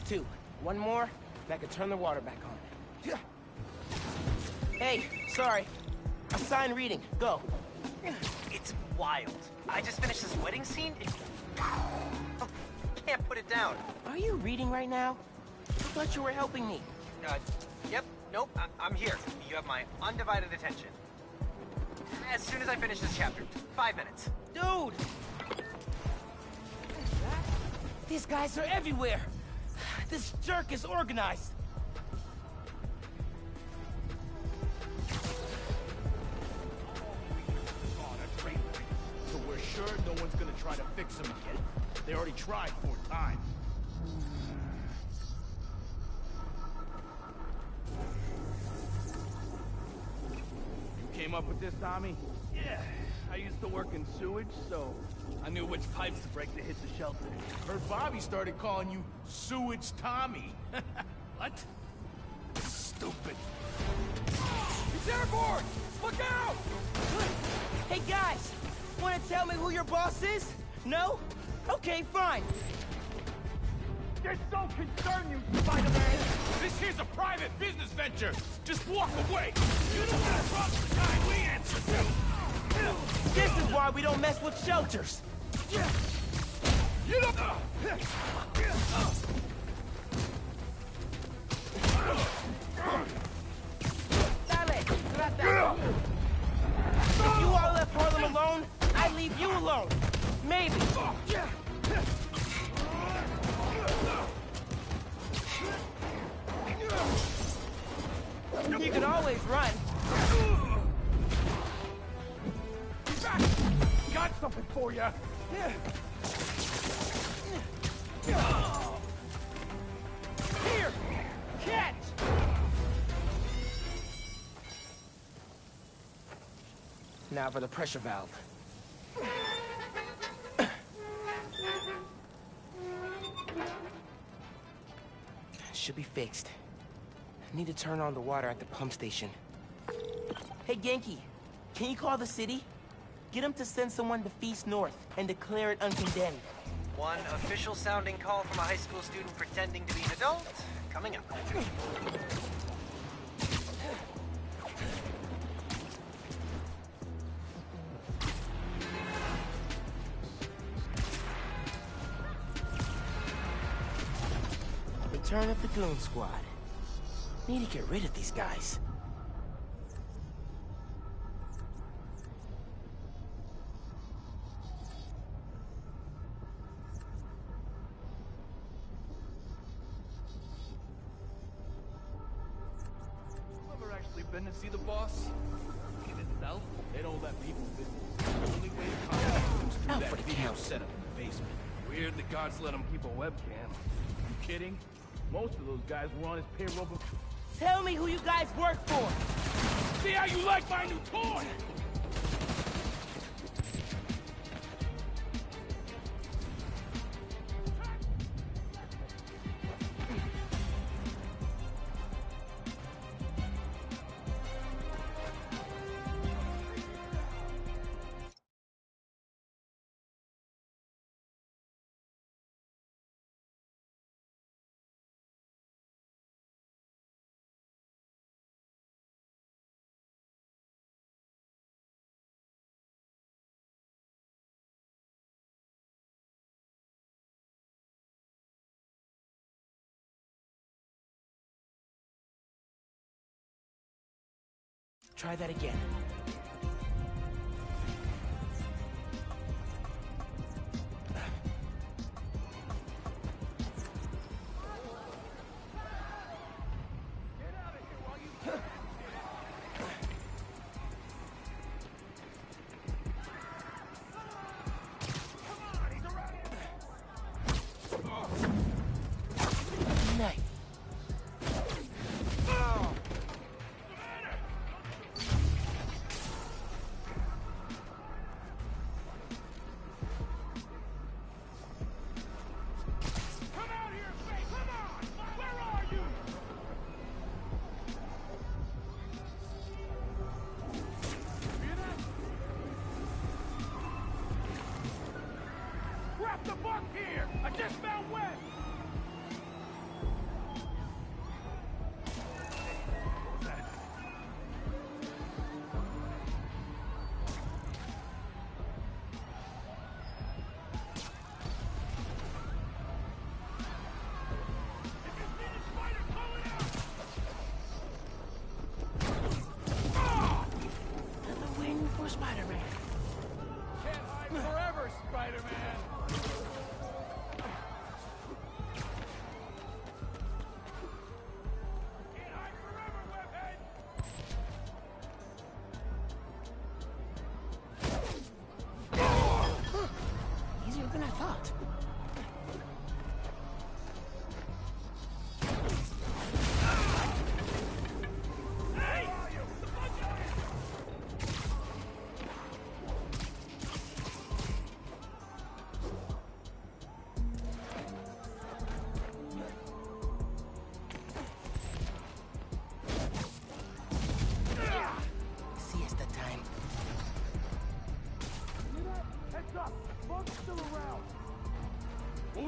Two. One more, and I can turn the water back on. Hey, sorry. Assign reading. Go. It's wild. I just finished this wedding scene. It... Can't put it down. Are you reading right now? I thought you were helping me. Uh, yep. Nope. I am here. You have my undivided attention. As soon as I finish this chapter. Five minutes. Dude! These guys are everywhere. This jerk is organized. Oh, that's. So we're sure no one's gonna try to fix him again. They already tried four times. You came up with this, Tommy? Yeah. I used to work in sewage, so I knew which pipes to break to hit the shelter. Heard Bobby started calling you Sewage Tommy. what? Stupid. He's airborne! Look out! Hey guys, wanna tell me who your boss is? No? Okay, fine. This don't concern you, Spider-Man! This here's a private business venture! Just walk away! You don't want to cross the guy we answer to! This is why we don't mess with shelters! You don't... For the pressure valve. Should be fixed. I Need to turn on the water at the pump station. Hey, Ganke, can you call the city? Get them to send someone to Feast North and declare it uncondemned. One official sounding call from a high school student pretending to be an adult. Coming up. Goon Squad. Need to get rid of these guys. Guys were on his payroll before. Tell me who you guys work for! See how you like my new toy! Try that again. The buck here! I just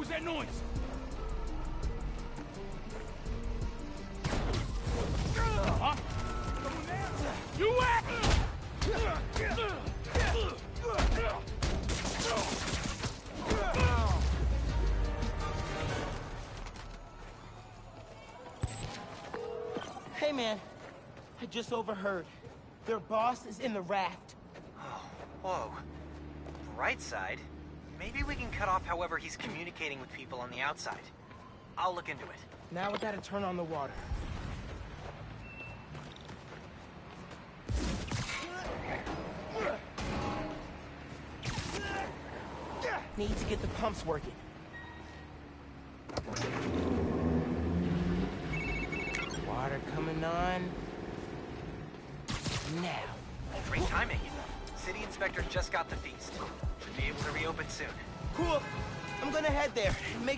that noise? Huh? You act! Hey, man. I just overheard. Their boss is in the raft. Oh, Whoa. Right side? Cut off however he's communicating with people on the outside. I'll look into it. Now we gotta turn on the water. Need to get the pumps working.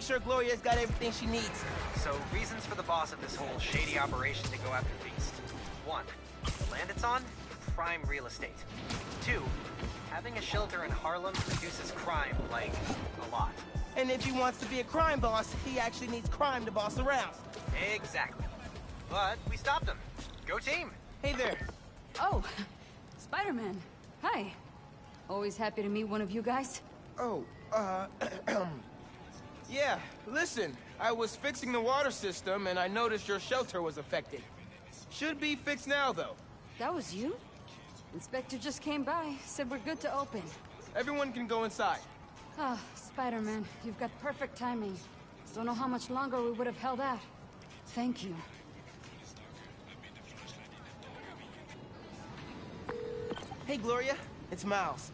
Sure Gloria's got everything she needs. So, reasons for the boss of this whole shady operation to go after Feast. One, the land it's on, prime real estate. Two, having a shelter in Harlem reduces crime, like, a lot. And if he wants to be a crime boss, he actually needs crime to boss around. Exactly. But we stopped him. Go team! Hey there. Oh, Spider-Man. Hi. Always happy to meet one of you guys. Oh, uh... yeah, listen. I was fixing the water system and I noticed your shelter was affected. Should be fixed now, though. That was you? Inspector just came by, said we're good to open. Everyone can go inside. Ah, Spider-Man, you've got perfect timing. Don't know how much longer we would have held out. Thank you. Hey, Gloria. It's Miles.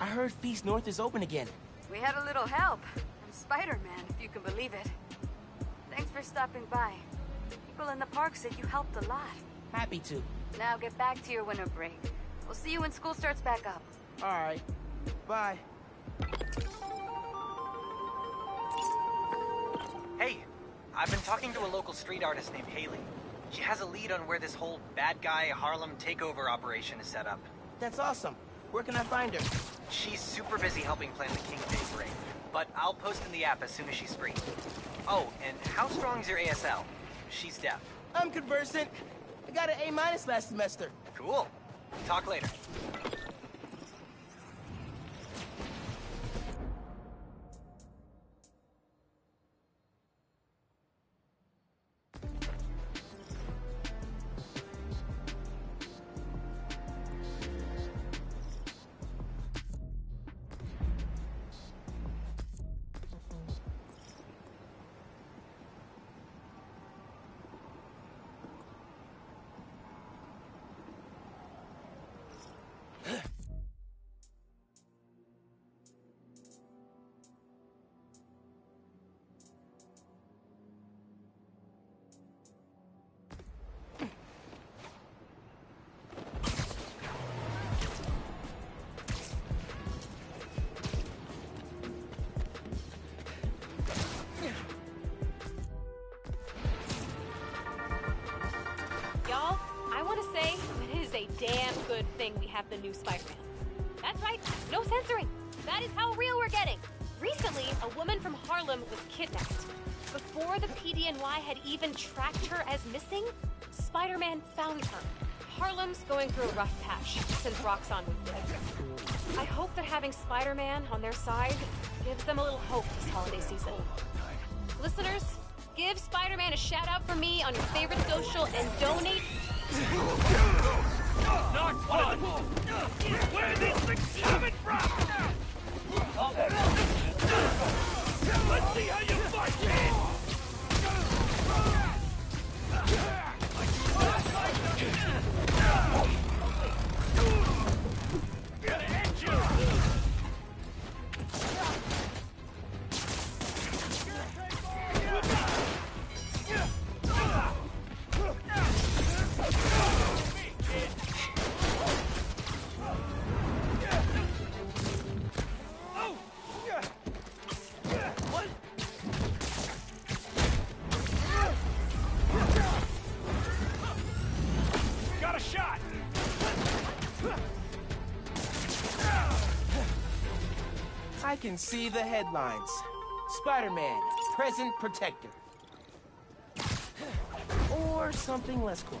I heard Feast North is open again. We had a little help. From Spider-Man, if you can believe it. Thanks for stopping by. People in the park said you helped a lot. Happy to. Now get back to your winter break. We'll see you when school starts back up. All right. Bye. Hey, I've been talking to a local street artist named Hailey. She has a lead on where this whole bad guy Harlem takeover operation is set up. That's awesome. Where can I find her? She's super busy helping plan the King Day Parade, but I'll post in the app as soon as she's free. Oh, and how strong's your ASL? She's deaf. I'm conversant. I got an A minus last semester. Cool. Talk later. Have the new Spider-Man. That's right, no censoring. That is how real we're getting. Recently, a woman from Harlem was kidnapped. Before the PDNY had even tracked her as missing, Spider-Man found her. Harlem's going through a rough patch since Roxxon went dead. I hope that having Spider-Man on their side gives them a little hope this holiday season. Listeners, give Spider-Man a shout out for me on your favorite social and donate. Where are these things coming from? Let's see how you can see the headlines. Spider-Man, present protector. Or something less cool.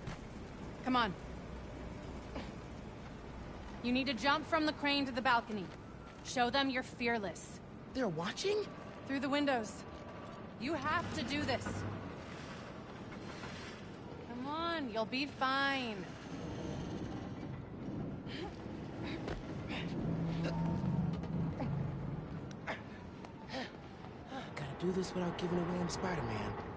Come on. You need to jump from the crane to the balcony. Show them you're fearless. They're watching? Through the windows. You have to do this. Come on, you'll be fine. Gotta do this without giving away I'm Spider-Man.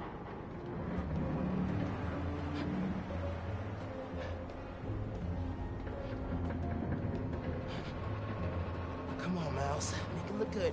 Make it look good.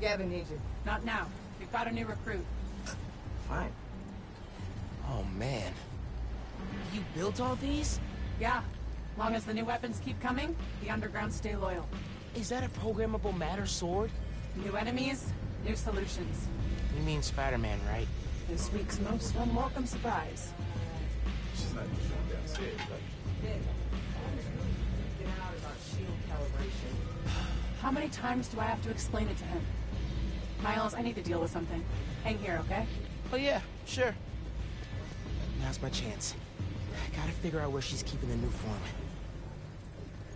Gavin needs you. Not now. We've got a new recruit. Fine. Oh, man. You built all these? Yeah. Long as the new weapons keep coming, the underground stay loyal. Is that a programmable matter sword? New enemies, new solutions. You mean Spider-Man, right? This week's most unwelcome surprise. She's not just going downstairs, right? Get out about shield calibration. How many times do I have to explain it to him? Miles, I need to deal with something. Hang here, okay? Oh, yeah, sure. Now's my chance. I Gotta figure out where she's keeping the Nuform.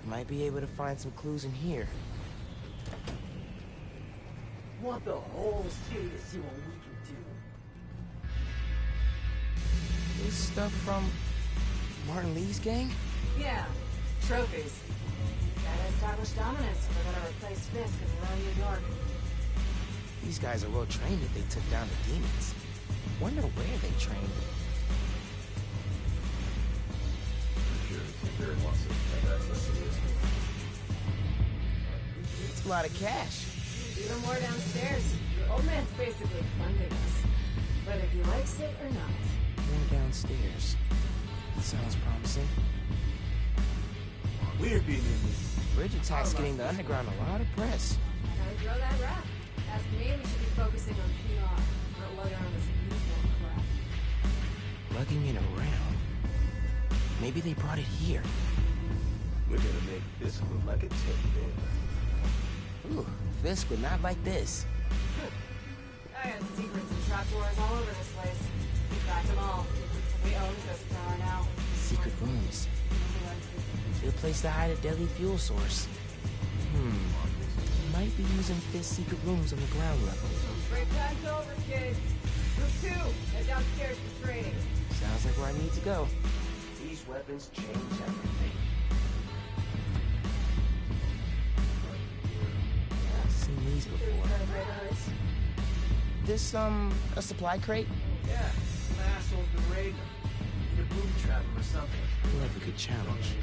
Might be able to find some clues in here. Want the whole city to see what we can do. This stuff from Martin Li's gang? Yeah, trophies. Gotta establish dominance if we're gonna replace Fisk in rural New York. These guys are well trained if they took down the demons. Wonder where they trained. It's a lot of cash. Even more downstairs. Old man's basically funding us. Whether he likes it or not. More downstairs. Sounds promising. We're being Bridget's getting the underground a lot of press. Gotta grow that rap. Ask me, we should be focusing on PR, not lugging around this Nuform crap. Lugging it around. Maybe they brought it here. We're gonna make this look like a teddy bear. Ooh, Fisk would not like this. I got secrets and trapdoors all over this place. We cracked them all. We own this power now. Secret rooms. Good place to hide a deadly fuel source. Hmm. Might be using Fisk's secret rooms on the ground level. Break time's over, kid. Group two, head downstairs for training. Sounds like where I need to go. These weapons change everything. I've seen these before. This, um, a supply crate? Yeah, some asshole's been raiding them. Need a booby trap 'em or something. Love a good challenge.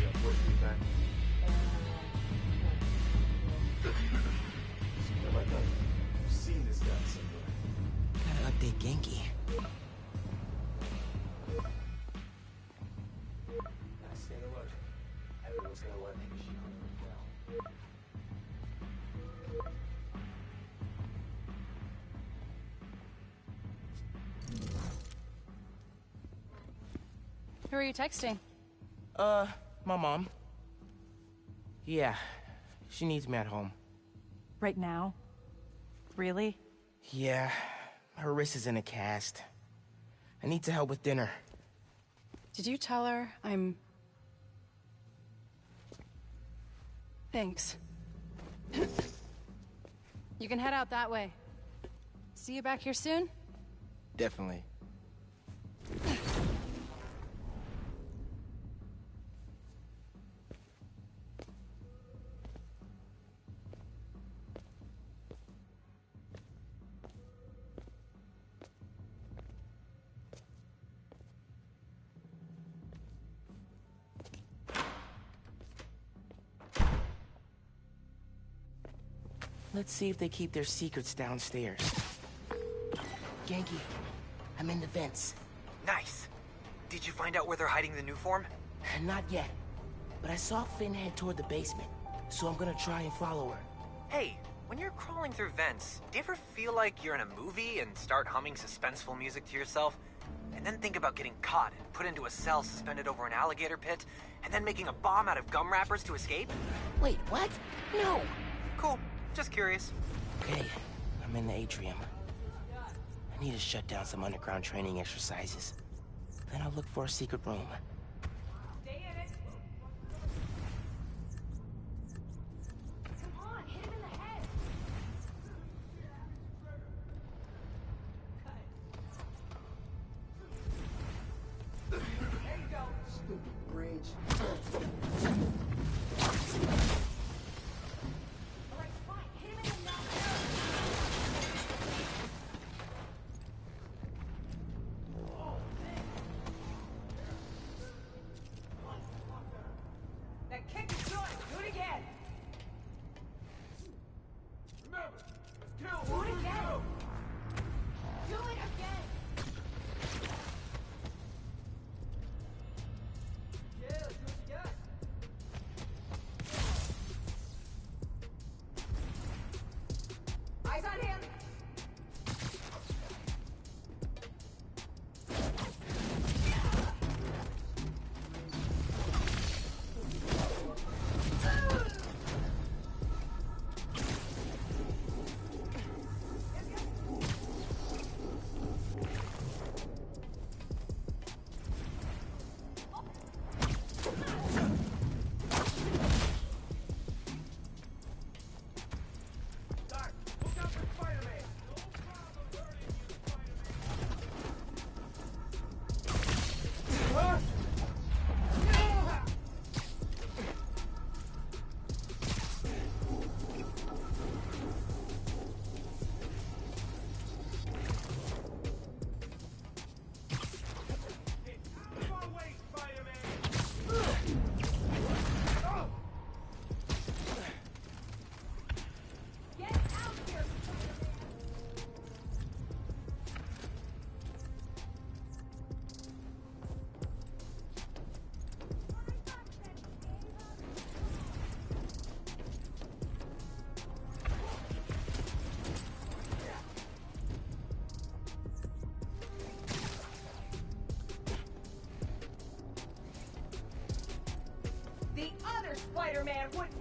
Update Ganke. Stay alert. Everyone's gonna let me shield now. Who are you texting? Uh, my mom. Yeah, she needs me at home. Right now? Really? Yeah, her wrist is in a cast. I need to help with dinner. Did you tell her I'm... Thanks. you can head out that way. See you back here soon? Definitely. Let's see if they keep their secrets downstairs. Ganke, I'm in the vents. Nice. Did you find out where they're hiding the Nuform? Not yet, but I saw Phin head toward the basement, so I'm gonna try and follow her. Hey, when you're crawling through vents, do you ever feel like you're in a movie and start humming suspenseful music to yourself? And then think about getting caught and put into a cell suspended over an alligator pit, and then making a bomb out of gum wrappers to escape? Wait, what? No! Cool. Just curious. Okay, I'm in the atrium. I need to shut down some underground training exercises. Then I'll look for a secret room. Spider-Man wouldn't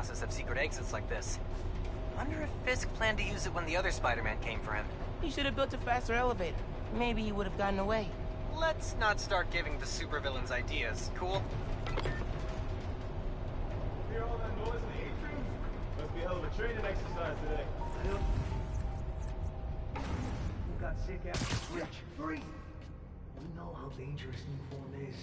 Bosses have secret exits like this. Wonder if Fisk planned to use it when the other Spider-Man came for him. He should have built a faster elevator. Maybe he would have gotten away. Let's not start giving the supervillains ideas, cool? Hear all that noise in the atrium? Must be a hell of a training exercise today. Who got sick after the switch? Three! We know how dangerous Nuform is.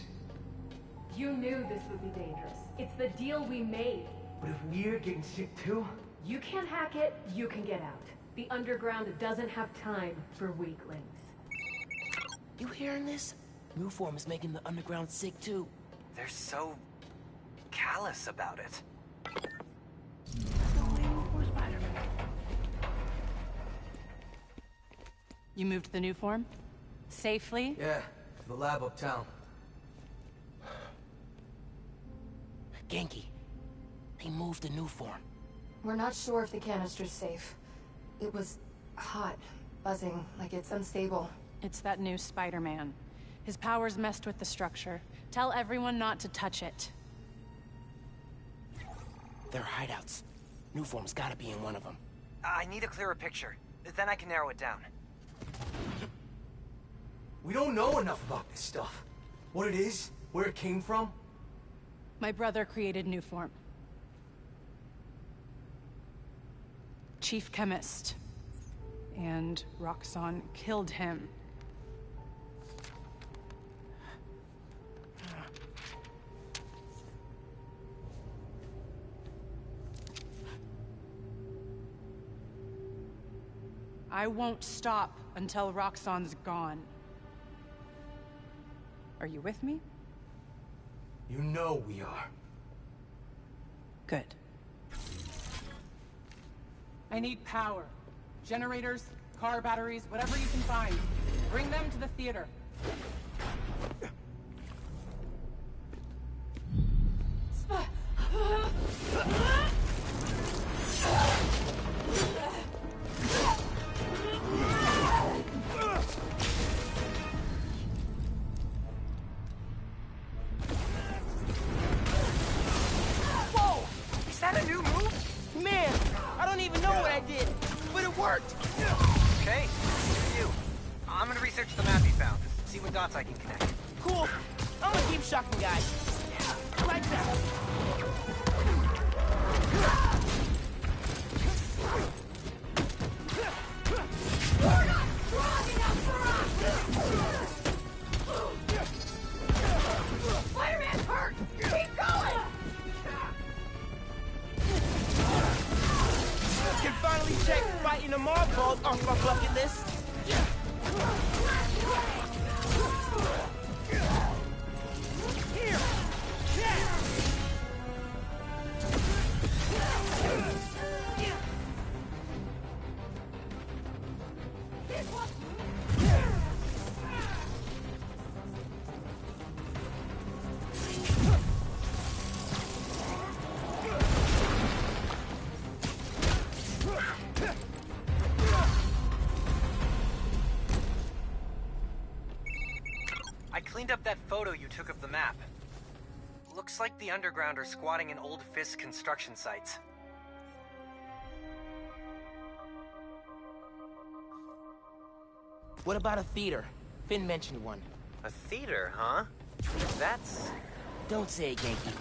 You knew this would be dangerous. It's the deal we made. But if we're getting sick too? You can't hack it, you can get out. The underground doesn't have time for weaklings. You hearing this? Nuform is making the underground sick too. They're so... callous about it. You moved the Nuform? Safely? Yeah, to the lab uptown. Ganke, they moved the Nuform. We're not sure if the canister's safe. It was hot, buzzing, like it's unstable. It's that new Spider-Man. His powers messed with the structure. Tell everyone not to touch it. They're hideouts. Nuform's gotta be in one of them. I need a clearer picture. Then I can narrow it down. We don't know enough about this stuff. What it is, where it came from. My brother created Nuform. Chief chemist. And Roxxon killed him. I won't stop until Roxxon's gone. Are you with me? You know we are. Good. I need power. Generators, car batteries, whatever you can find. Bring them to the theater. Whoa! Is that a new I did, but it worked. Okay, you. I'm gonna research the map you found, see what dots I can connect. Cool. I'm gonna keep shocking guys. Like now. Mob off my bucket list. Photo you took of the map. Looks like the Underground are squatting in old Fisk construction sites. What about a theater? Phin mentioned one. A theater, huh? That's... Don't say it, Ganke.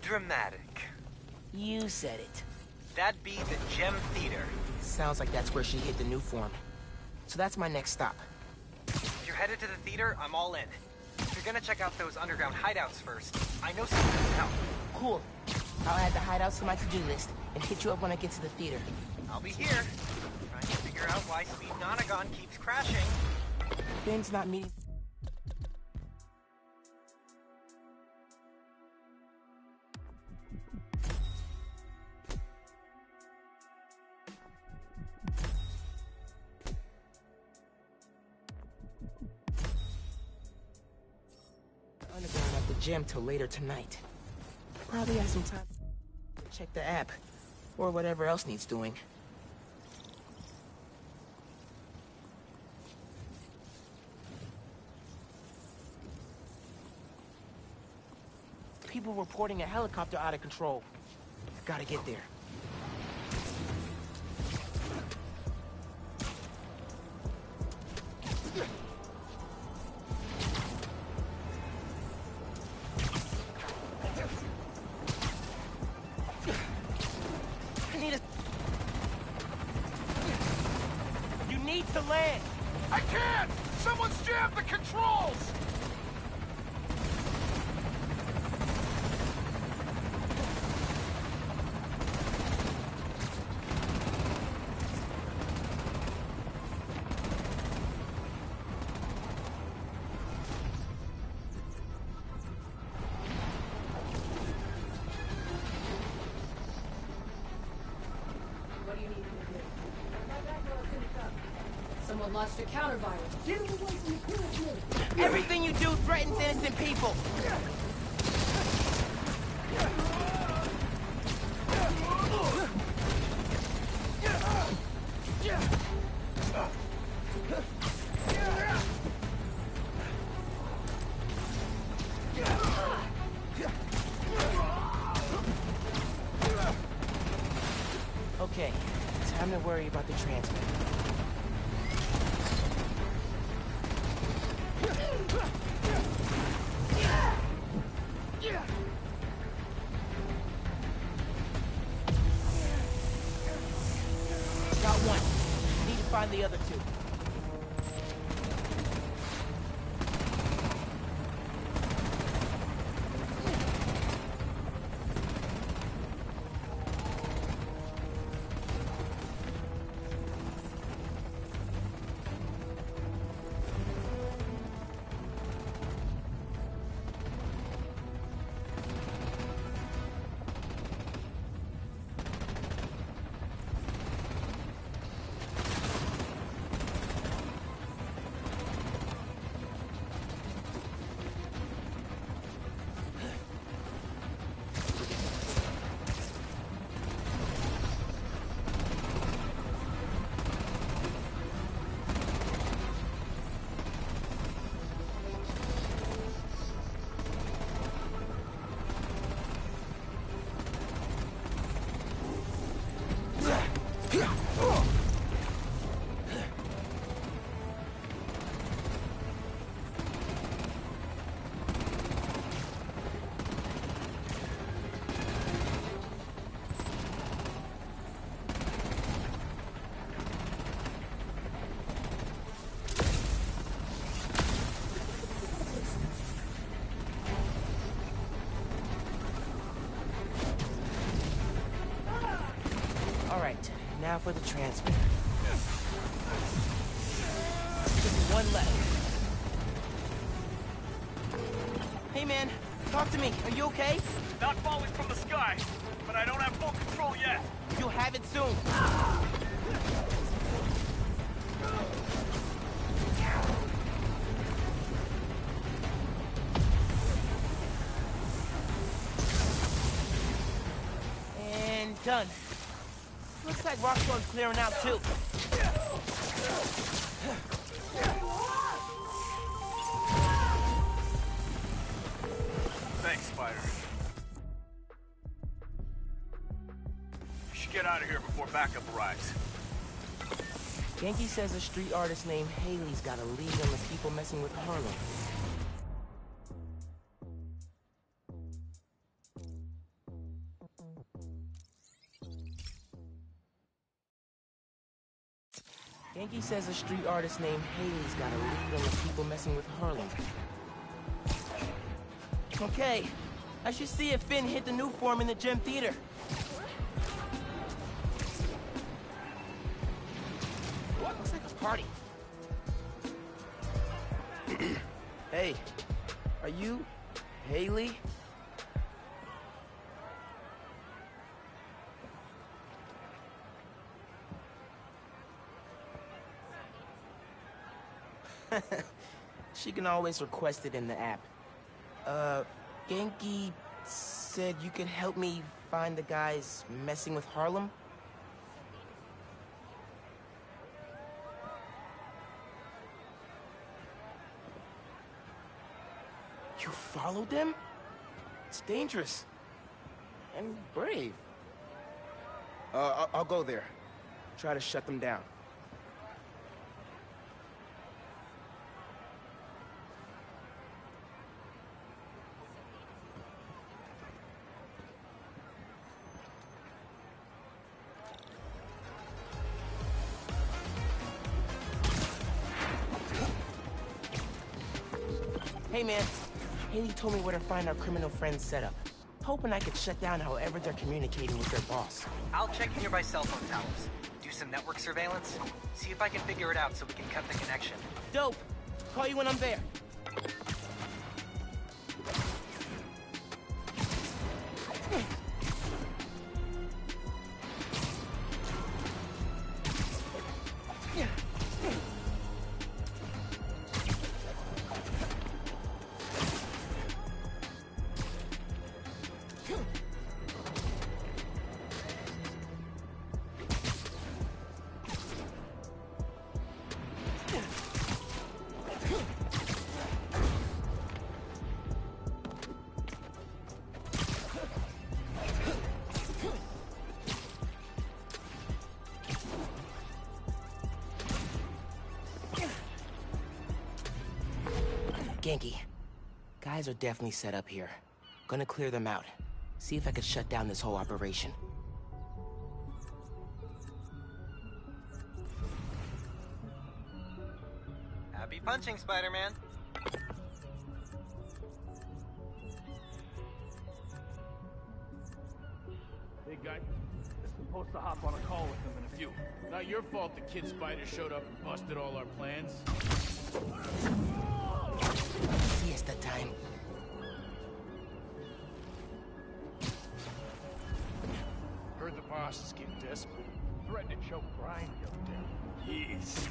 dramatic. You said it. That'd be the Gem Theater. Sounds like that's where she hit the Nuform. So that's my next stop. If you're headed to the theater, I'm all in. You're gonna check out those underground hideouts first, I know someone can help. Cool. I'll add the hideouts to my to-do list and hit you up when I get to the theater. I'll be here, trying to figure out why Speed Nonagon keeps crashing. Phin's not meeting... gym till later tonight. Probably have some time to check the app. Or whatever else needs doing. People reporting a helicopter out of control. I gotta get there. Launched a counter-virus. Everything you do threatens innocent people! Find the other Now for the transfer. Just one left. Hey man, talk to me. Are you okay? Not falling from the sky, but I don't have full control yet. You'll have it soon. And done. Like Roscoe's clearing out too. Thanks, Spider. You should get out of here before backup arrives. Ganke says a street artist named Hailey's got a lead on the people messing with Harlem. Says a street artist named Hailey's got a lead on the people messing with Harlem. Okay, I should see if Phin hit the Nuform in the gym theater. she can always request it in the app. Uh, Ganke said you could help me find the guys messing with Harlem? You followed them? It's dangerous. And brave. Uh, I'll, I'll go there. Try to shut them down. Man, Hailey told me where to find our criminal friend's setup. Hoping I could shut down however they're communicating with their boss. I'll check nearby cell phone towers. Do some network surveillance. See if I can figure it out so we can cut the connection. Dope! Call you when I'm there. Definitely set up here. Gonna clear them out. See if I can shut down this whole operation. Happy punching, Spider-Man. Hey, guy. I'm supposed to hop on a call with them in a few. Not your fault the kid spider showed up and busted all our plans. Choke Brian the other. Yes.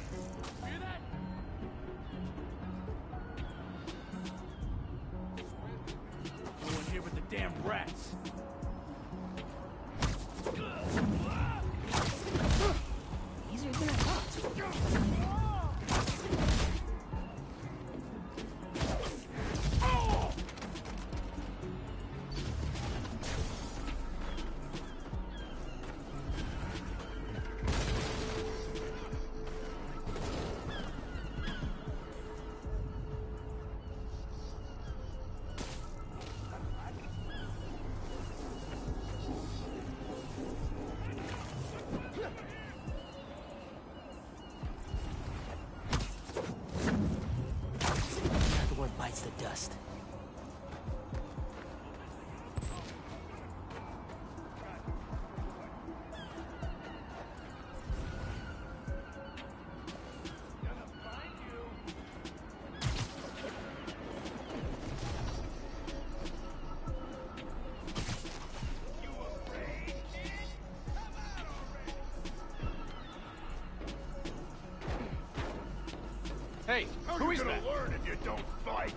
Hey, How who you is gonna that? learn if you don't fight?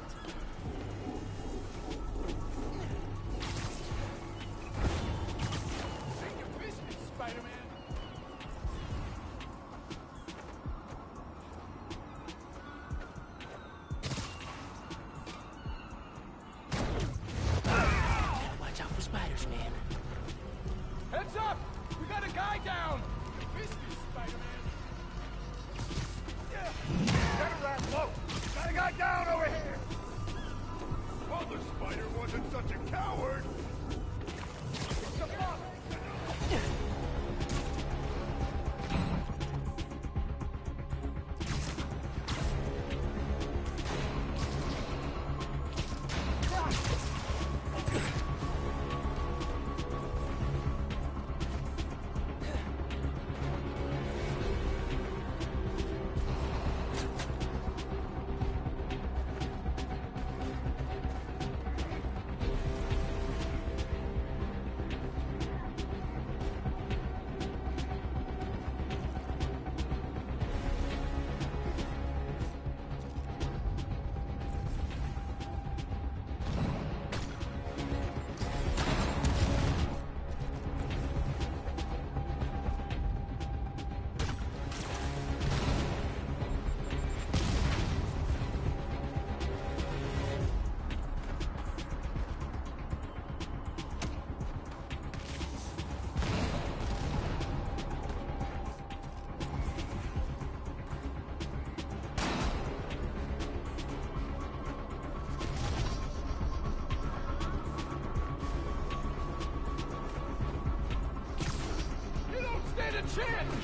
Chance,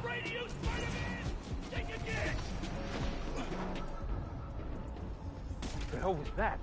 afraid of you, Spider-Man? Think again! the hell was that?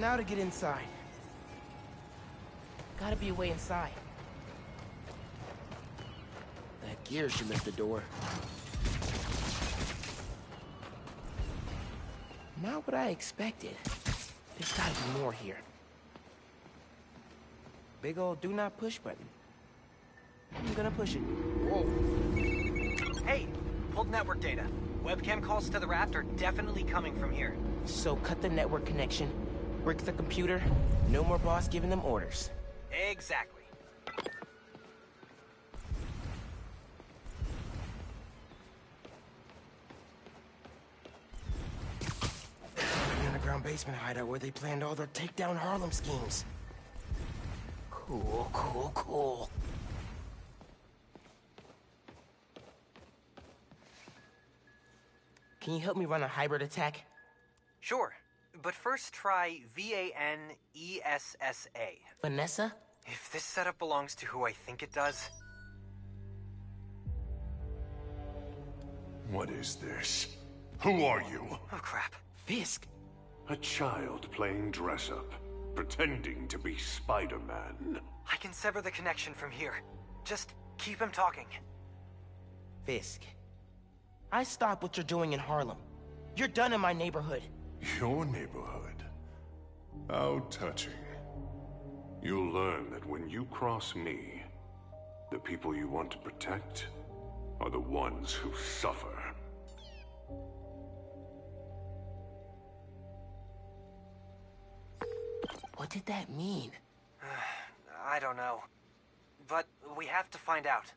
Now to get inside. Gotta be a way inside. That gear should lift the door. Not what I expected. There's gotta be more here. big old do not push button. I'm gonna push it. Whoa. Hey, pulled network data. Webcam calls to the raft are definitely coming from here. So cut the network connection, brick the computer, no more boss giving them orders. Exactly. Underground basement hideout where they planned all their takedown Harlem schemes. Cool, cool, cool. Can you help me run a hybrid attack? Sure, but first try V-A-N-E-S-S-A. Vanessa? If this setup belongs to who I think it does, What is this? Who are you? Oh, crap. Fisk. A child playing dress up, pretending to be Spider-Man. I can sever the connection from here. Just keep him talking. Fisk. I stop what you're doing in Harlem. You're done in my neighborhood. Your neighborhood? How touching. You'll learn that when you cross me, the people you want to protect are the ones who suffer. What did that mean? I don't know. But we have to find out.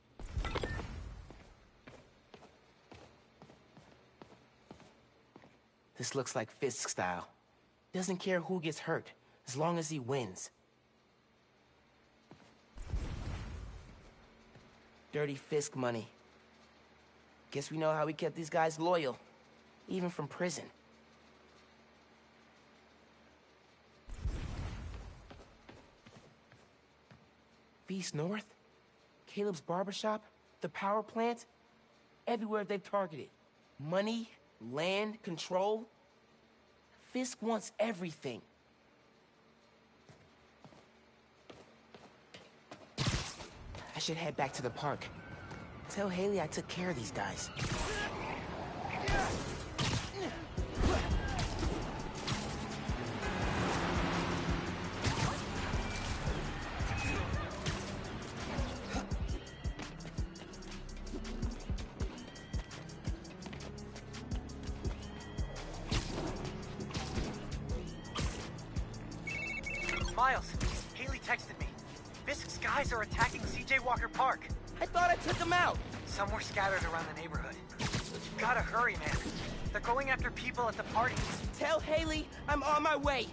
This looks like Fisk style. Doesn't care who gets hurt, as long as he wins. Dirty Fisk money. Guess we know how we kept these guys loyal, even from prison. Feast North? Caleb's barbershop? The power plant? Everywhere they've targeted. Money, land, control. Fisk wants everything. I should head back to the park. Tell Hailey I took care of these guys. Scattered around the neighborhood. Gotta hurry, man. They're going after people at the party. Tell Hailey I'm on my way.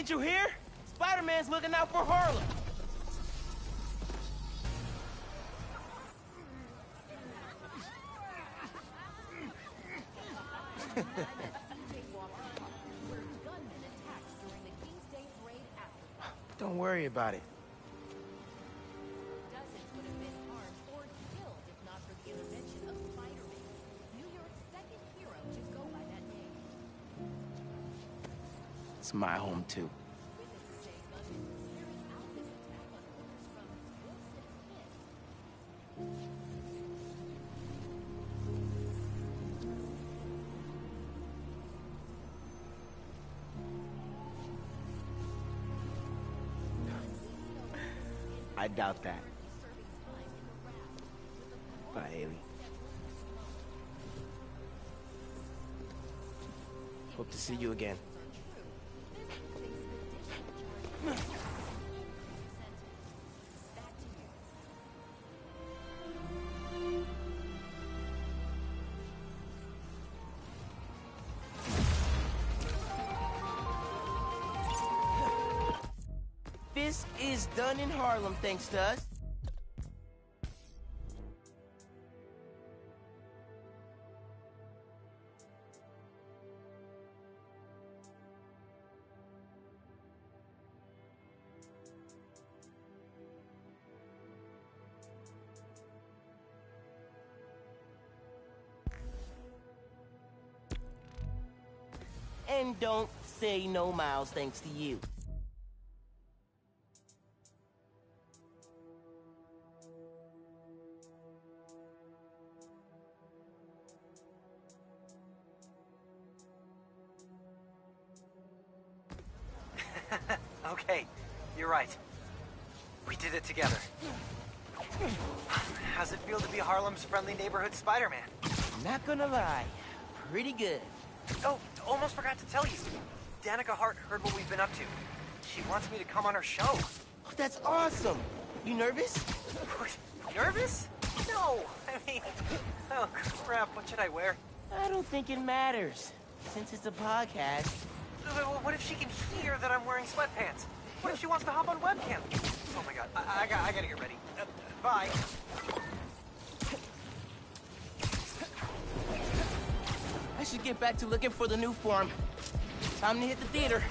Didn't you hear? Spider-Man's looking out for Harlem. Don't worry about it. It's my home too. Doubt that. Bye, Hailey. Hope to see you again. Done in Harlem, thanks to us. And don't say no miles thanks to you. Neighborhood Spider-Man? Not gonna lie, pretty good. Oh, almost forgot to tell you. Danica Hart heard what we've been up to. She wants me to come on her show. Oh, that's awesome. You nervous? Nervous? No. I mean, oh crap, what should I wear? I don't think it matters. Since it's a podcast. What if she can hear that I'm wearing sweatpants? What if she wants to hop on webcam? Oh my god, I, I, got, I gotta get ready. Uh, bye. I should get back to looking for the Nuform. Time to hit the theater.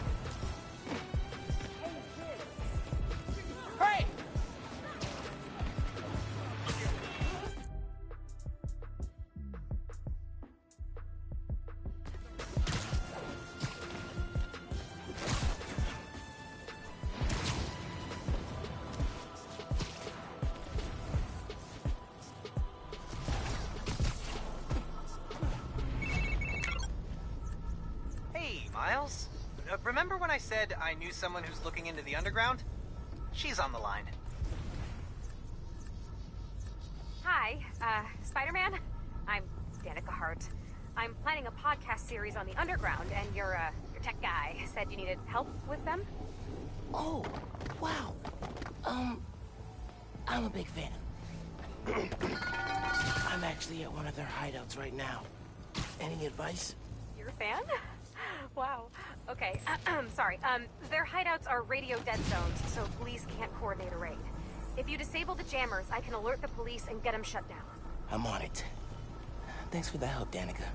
Said I knew someone who's looking into the underground? She's on the line. Hi, uh, Spider-Man. I'm Danica Hart. I'm planning a podcast series on the underground, and your, uh, your tech guy said you needed help with them. Oh, wow. Um, I'm a big fan. I'm actually at one of their hideouts right now. Any advice? You're a fan? Okay, sorry. Um, their hideouts are radio dead zones, so police can't coordinate a raid. If you disable the jammers, I can alert the police and get them shut down. I'm on it. Thanks for the help, Danica.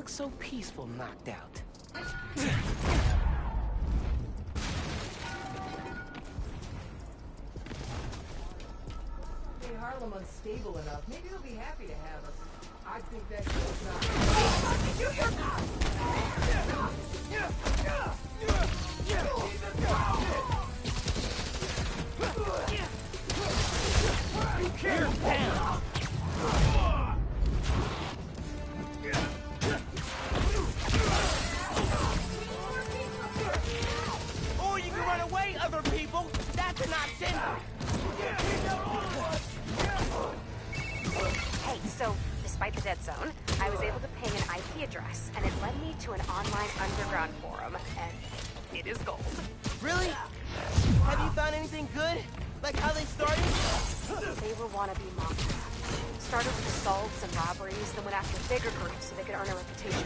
Look so peaceful knocked out. Made Harlem unstable enough. Maybe they'll be happy to have us. I think that show's not. Did you hear that? You're down. Dead zone, I was able to ping an IP address, and it led me to an online underground forum, and it is gold. Really? Have you found anything good? Like how they started? They were wannabe mafia. Started with assaults and robberies, then went after bigger groups so they could earn a reputation.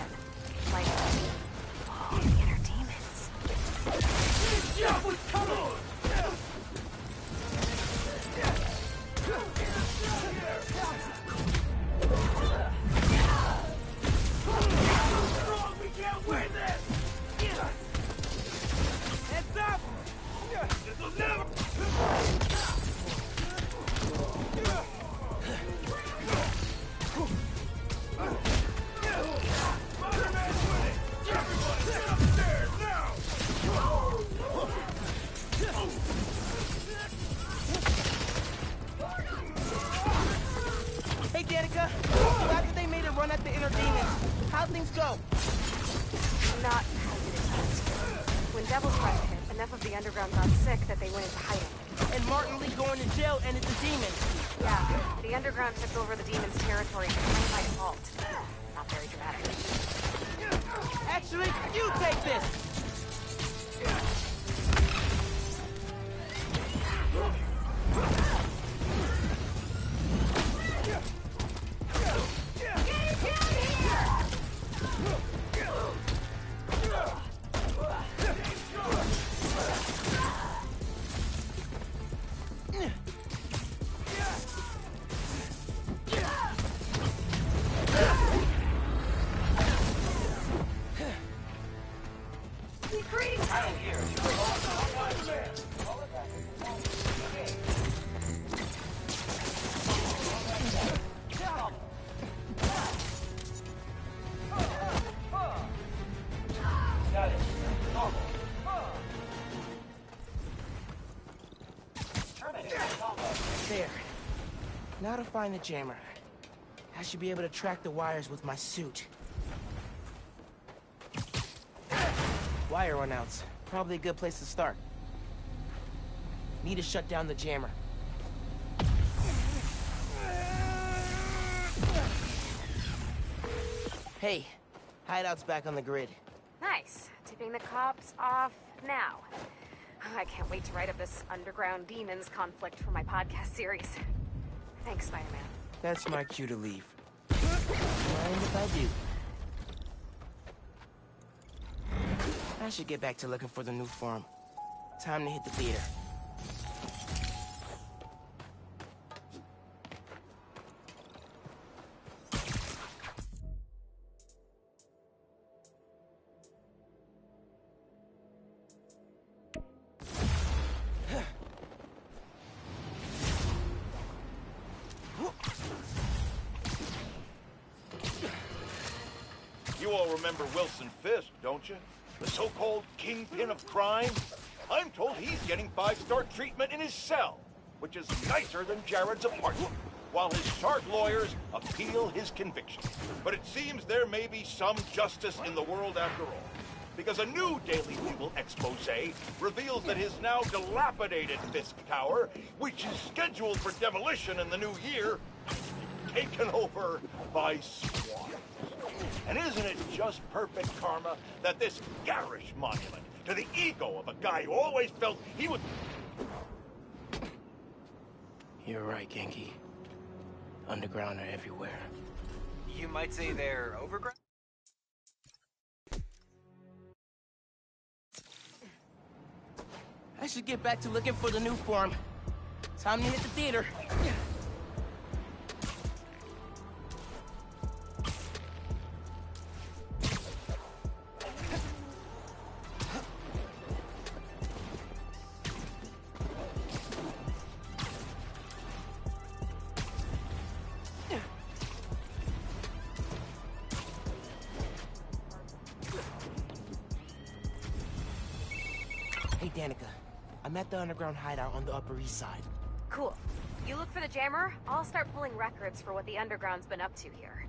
Find the jammer. I should be able to track the wires with my suit. Wire runouts. Probably a good place to start. Need to shut down the jammer. Hey, hideout's back on the grid. Nice. Tipping the cops off now. Oh, I can't wait to write up this underground demons conflict for my podcast series. Thanks, Spider-Man. That's my cue to leave. Mind if I do? I should get back to looking for the Nuform. Time to hit the theater. Of crime? I'm told he's getting five-star treatment in his cell, which is nicer than Jared's apartment, while his sharp lawyers appeal his conviction. But it seems there may be some justice in the world after all, because a new Daily Bugle expose reveals that his now dilapidated Fisk Tower, which is scheduled for demolition in the new year, taken over by swans. And isn't it just perfect karma that this garish monument to the ego of a guy who always felt he was... You're right, Ganke. Underground are everywhere. You might say they're overgrown? I should get back to looking for the Nuform. Time to hit the theater. Underground hideout on the Upper East Side. Cool. You look for the jammer, I'll start pulling records for what the underground's been up to here.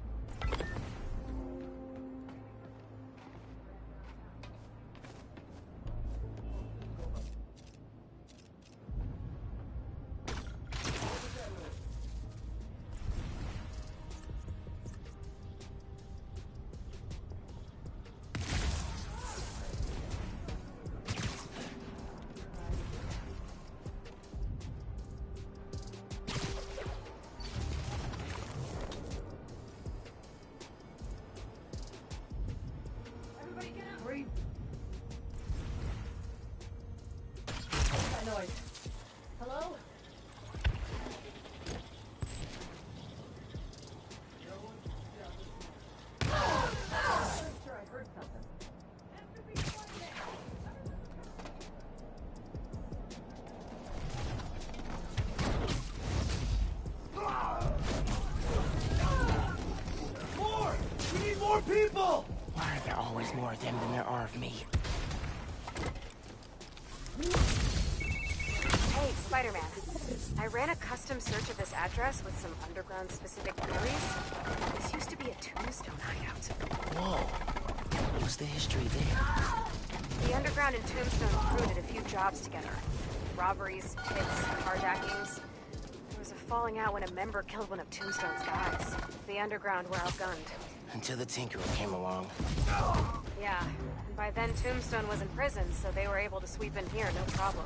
Search of this address with some underground-specific queries. This used to be a tombstone hideout. Whoa. What's the history there? The underground and Tombstone crew did a few jobs together. Robberies, hits, carjackings. There was a falling out when a member killed one of Tombstone's guys. The underground were outgunned. Until the Tinkerer came along. Yeah, and by then Tombstone was in prison, so they were able to sweep in here, no problem.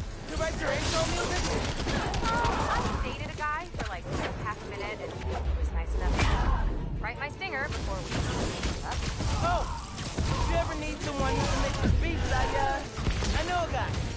director intro music? I dated a guy for like half a minute and he was nice enough to write my stinger before we up. Oh! If you ever need someone who can make the beats, I, uh, I know a guy.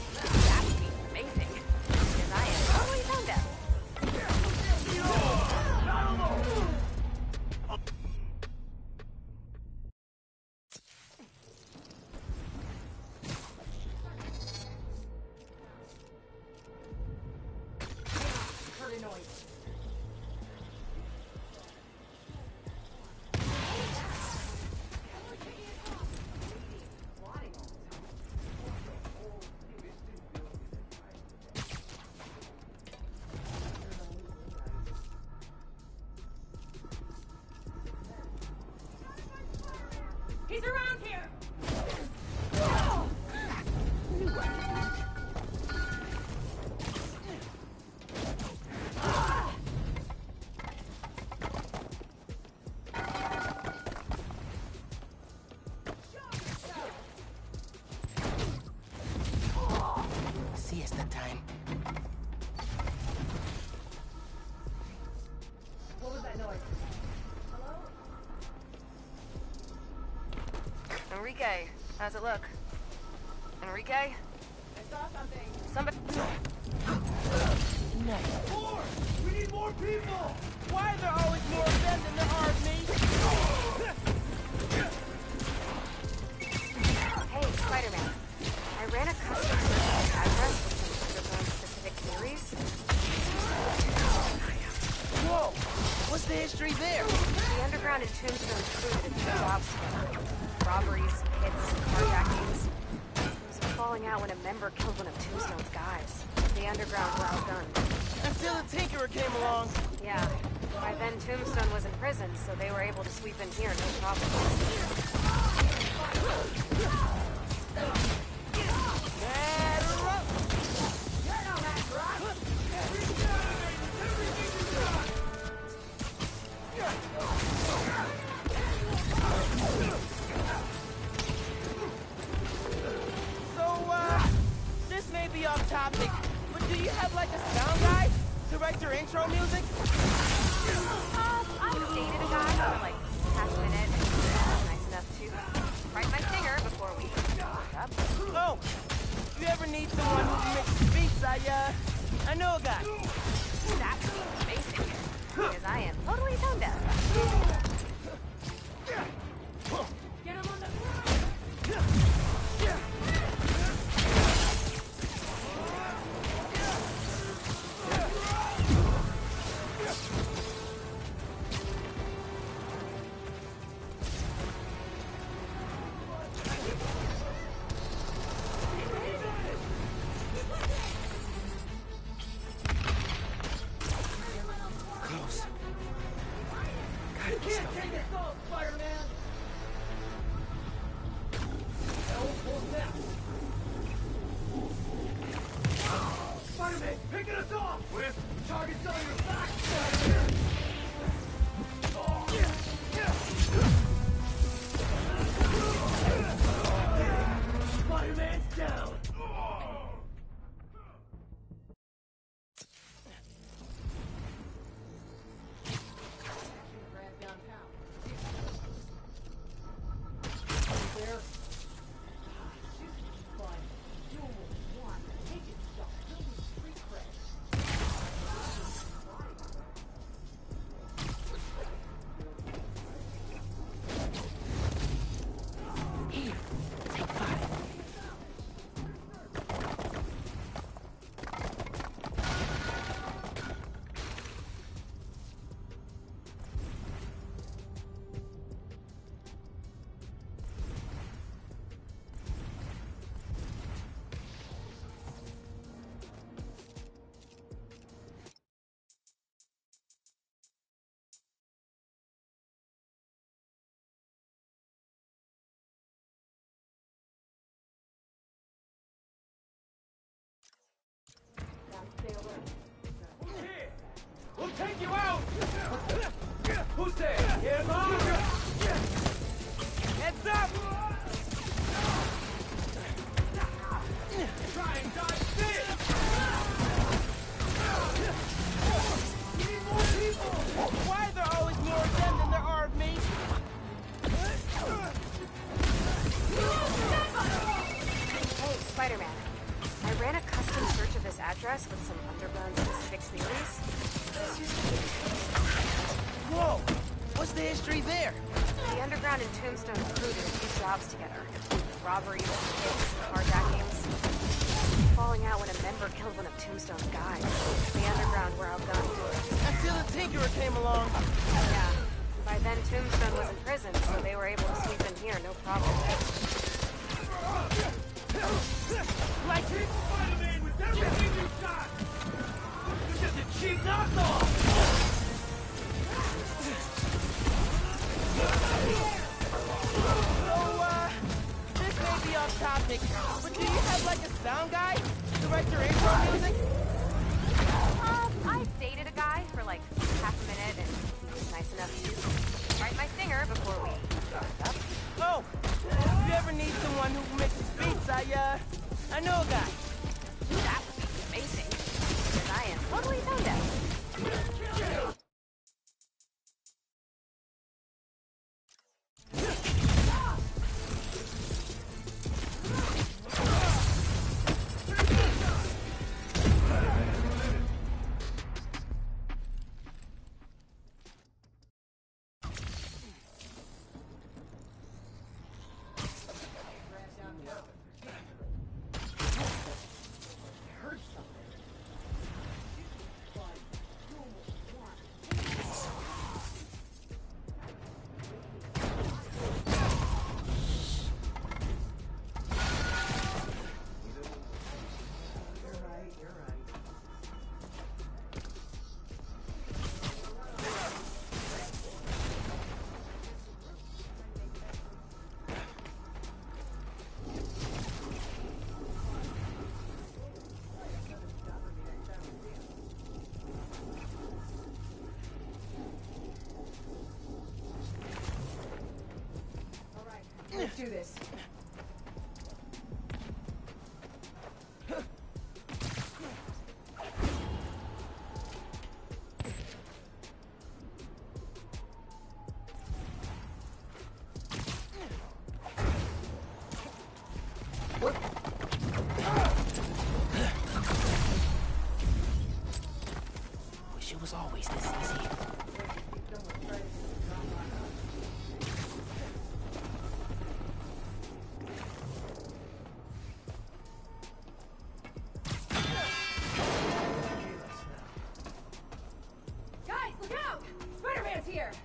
How's it look? Who's there? Heads up! Why are there always more of them than there are of me? Hey, Spider-Man. I ran a custom search of this address with some And Tombstone crew did a few jobs together. Robberies, hits, carjackings. Falling out when a member killed one of Tombstone's Let's do this. Here!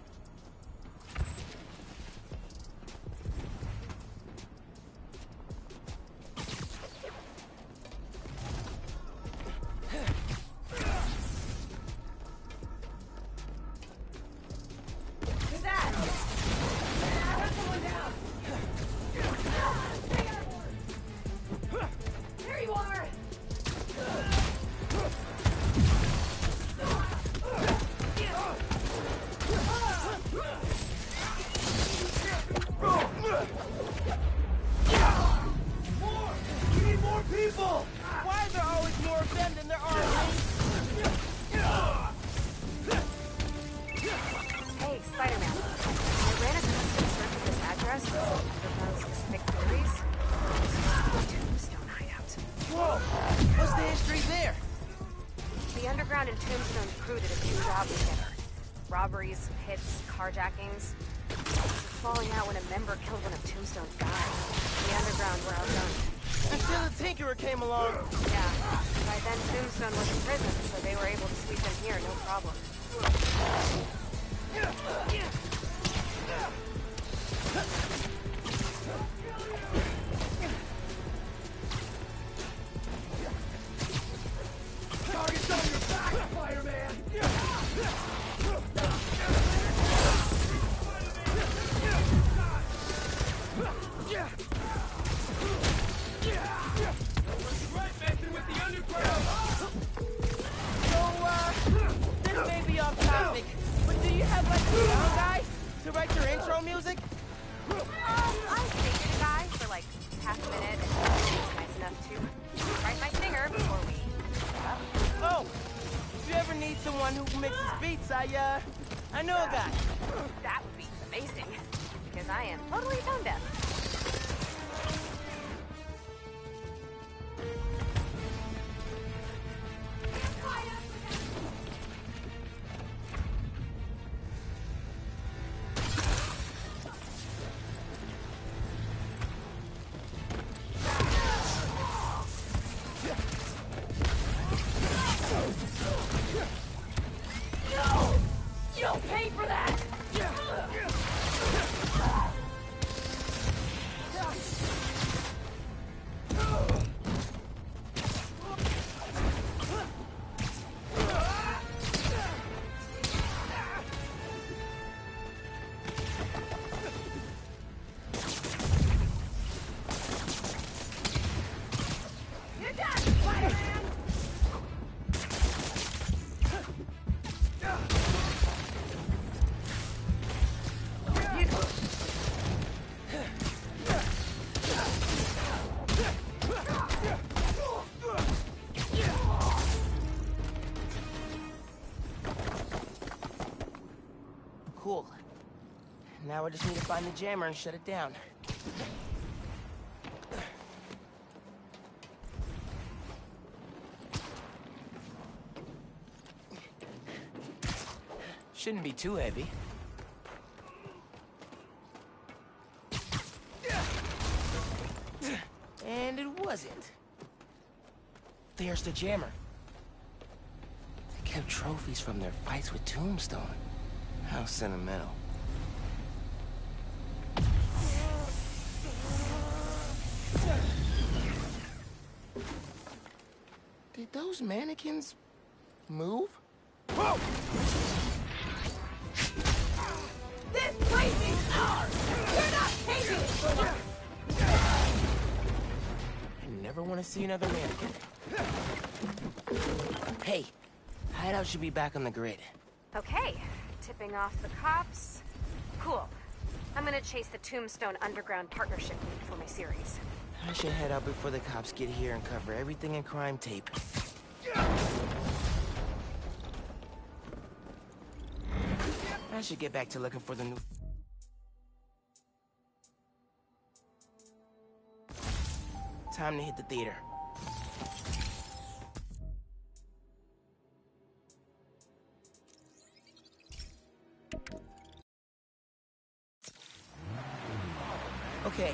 I just need to find the jammer and shut it down. Shouldn't be too heavy. And it wasn't. There's the jammer. They kept trophies from their fights with Tombstone. How sentimental. Mannequins move? Whoa! This place is ours! You're not taking it! I never want to see another mannequin. Hey, hideout should be back on the grid. Okay, tipping off the cops. Cool. I'm gonna chase the Tombstone Underground Partnership lead for my series. I should head out before the cops get here and cover everything in crime tape. Should get back to looking for the new... Time to hit the theater. Okay,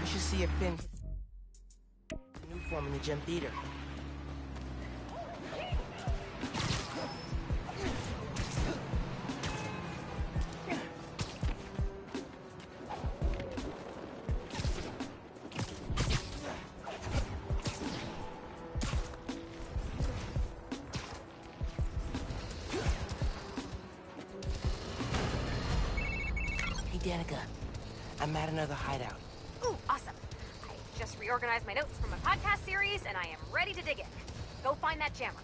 we should see if Phin... New form in the gym theater. Another hideout. Ooh, awesome. I just reorganized my notes from a podcast series, and I am ready to dig in. Go find that jammer.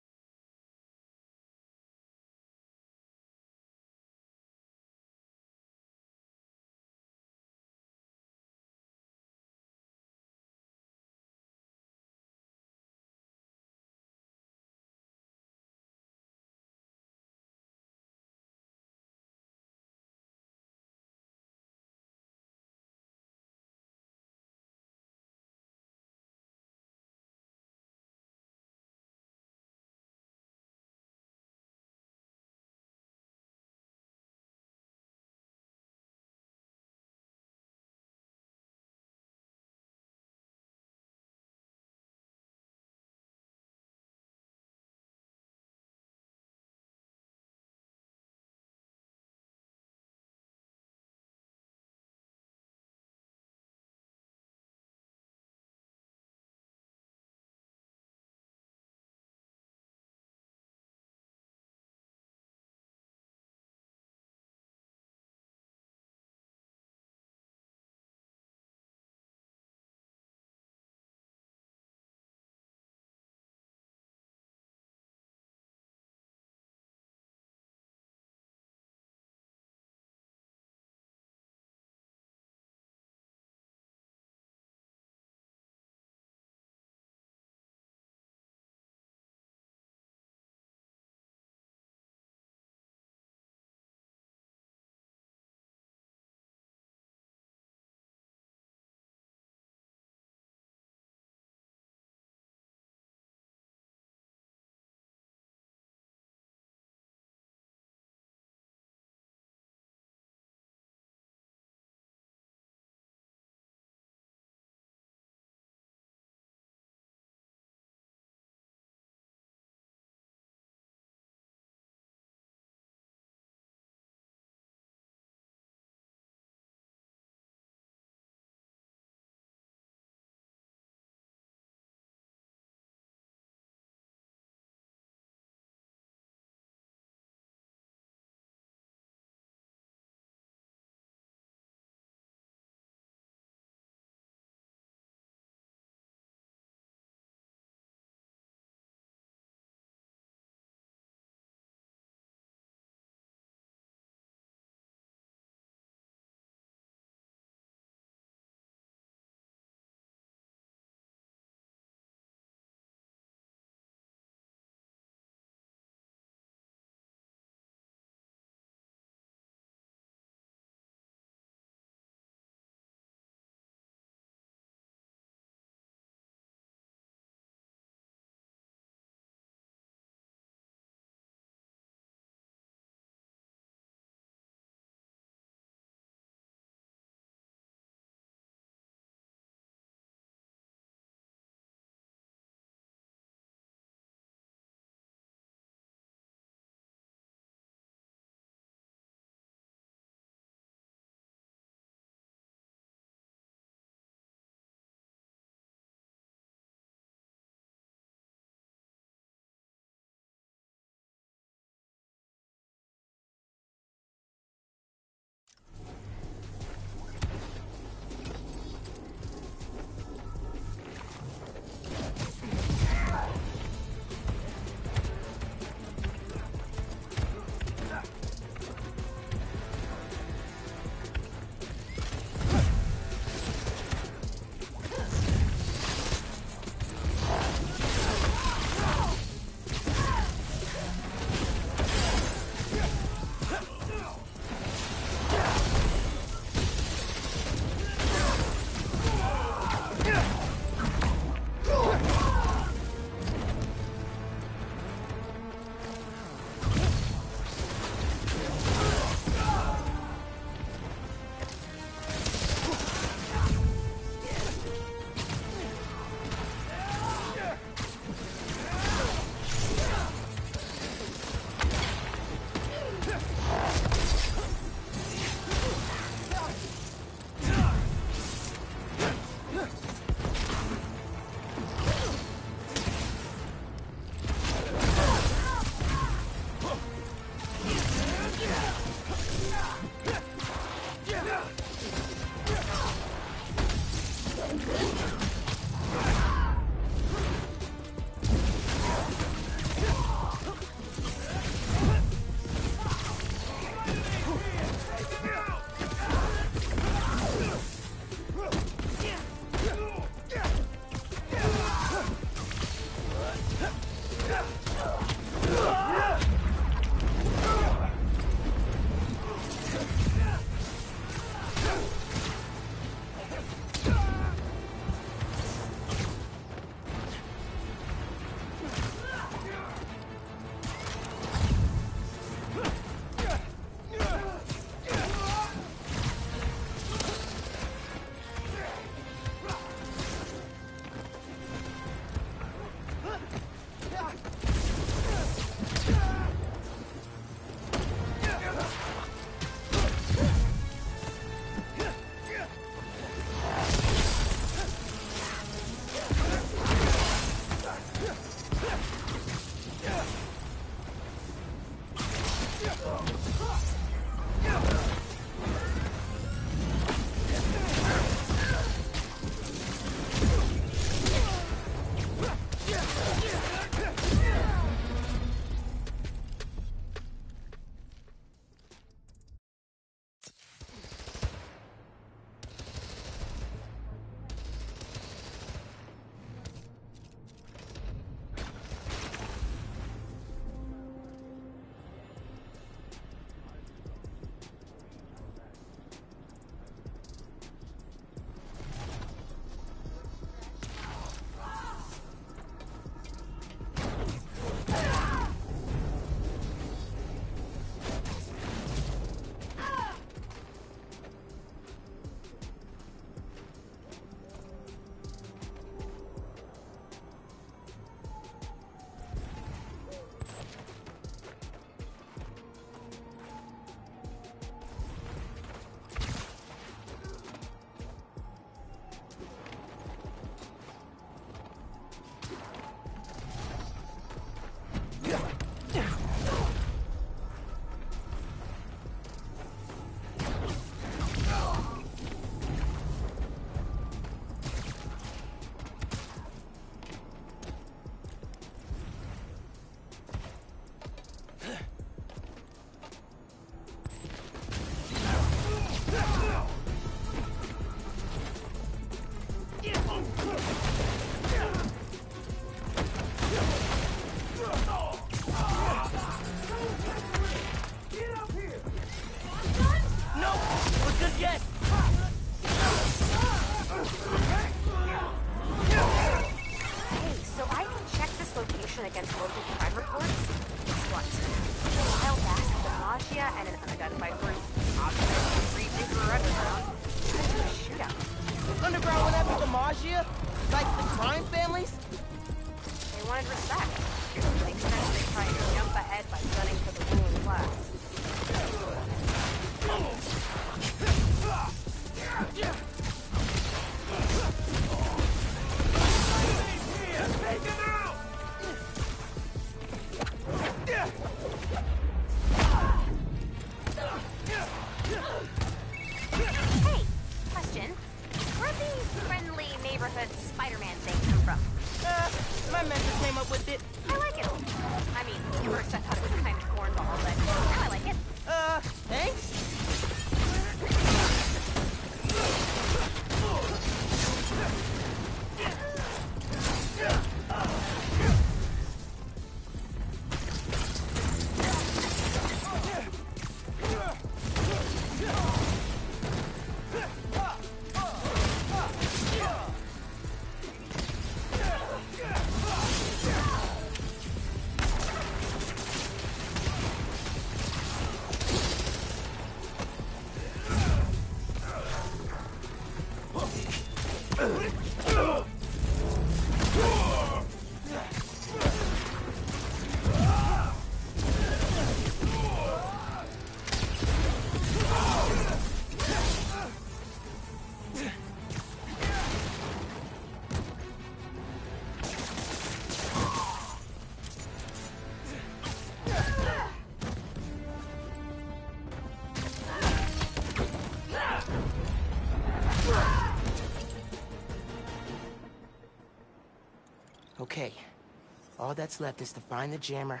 all that's left is to find the jammer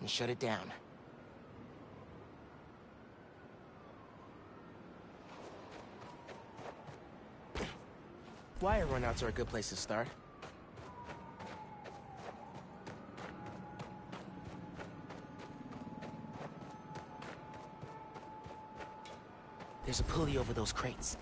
and shut it down. Wire runouts are a good place to start. There's a pulley over those crates.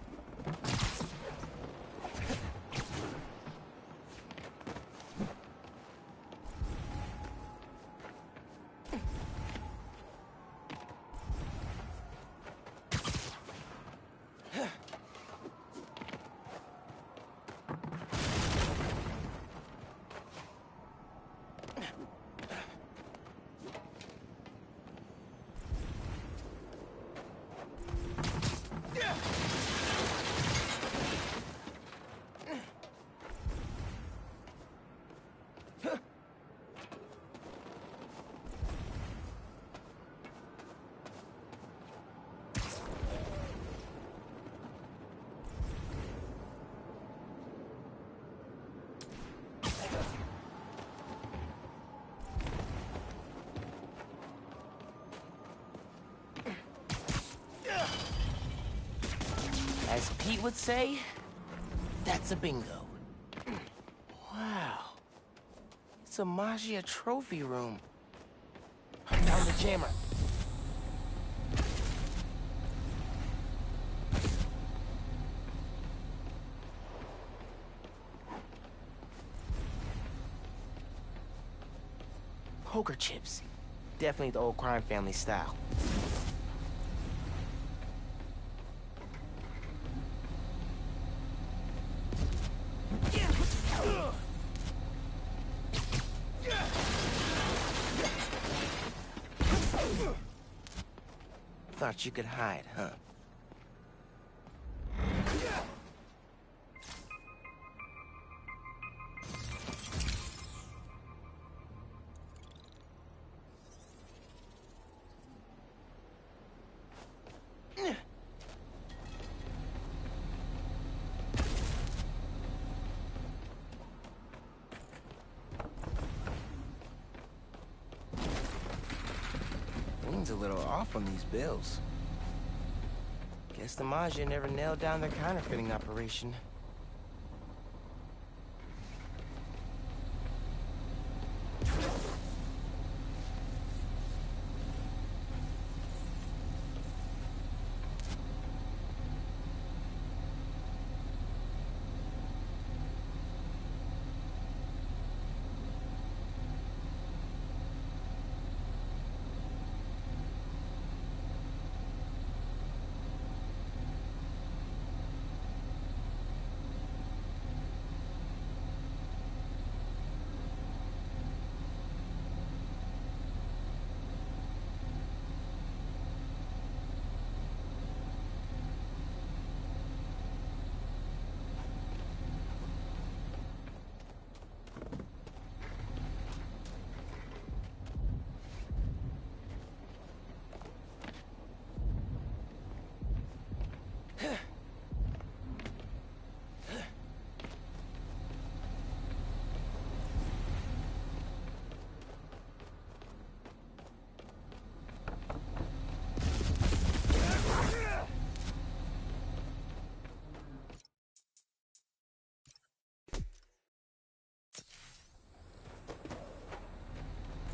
Would say, that's a bingo. Wow. It's a Maggia trophy room. I found the jammer. Poker chips. Definitely the old crime family style. You could hide, huh? A little off on these bills. Guess the Maggia never nailed down their counterfeiting operation.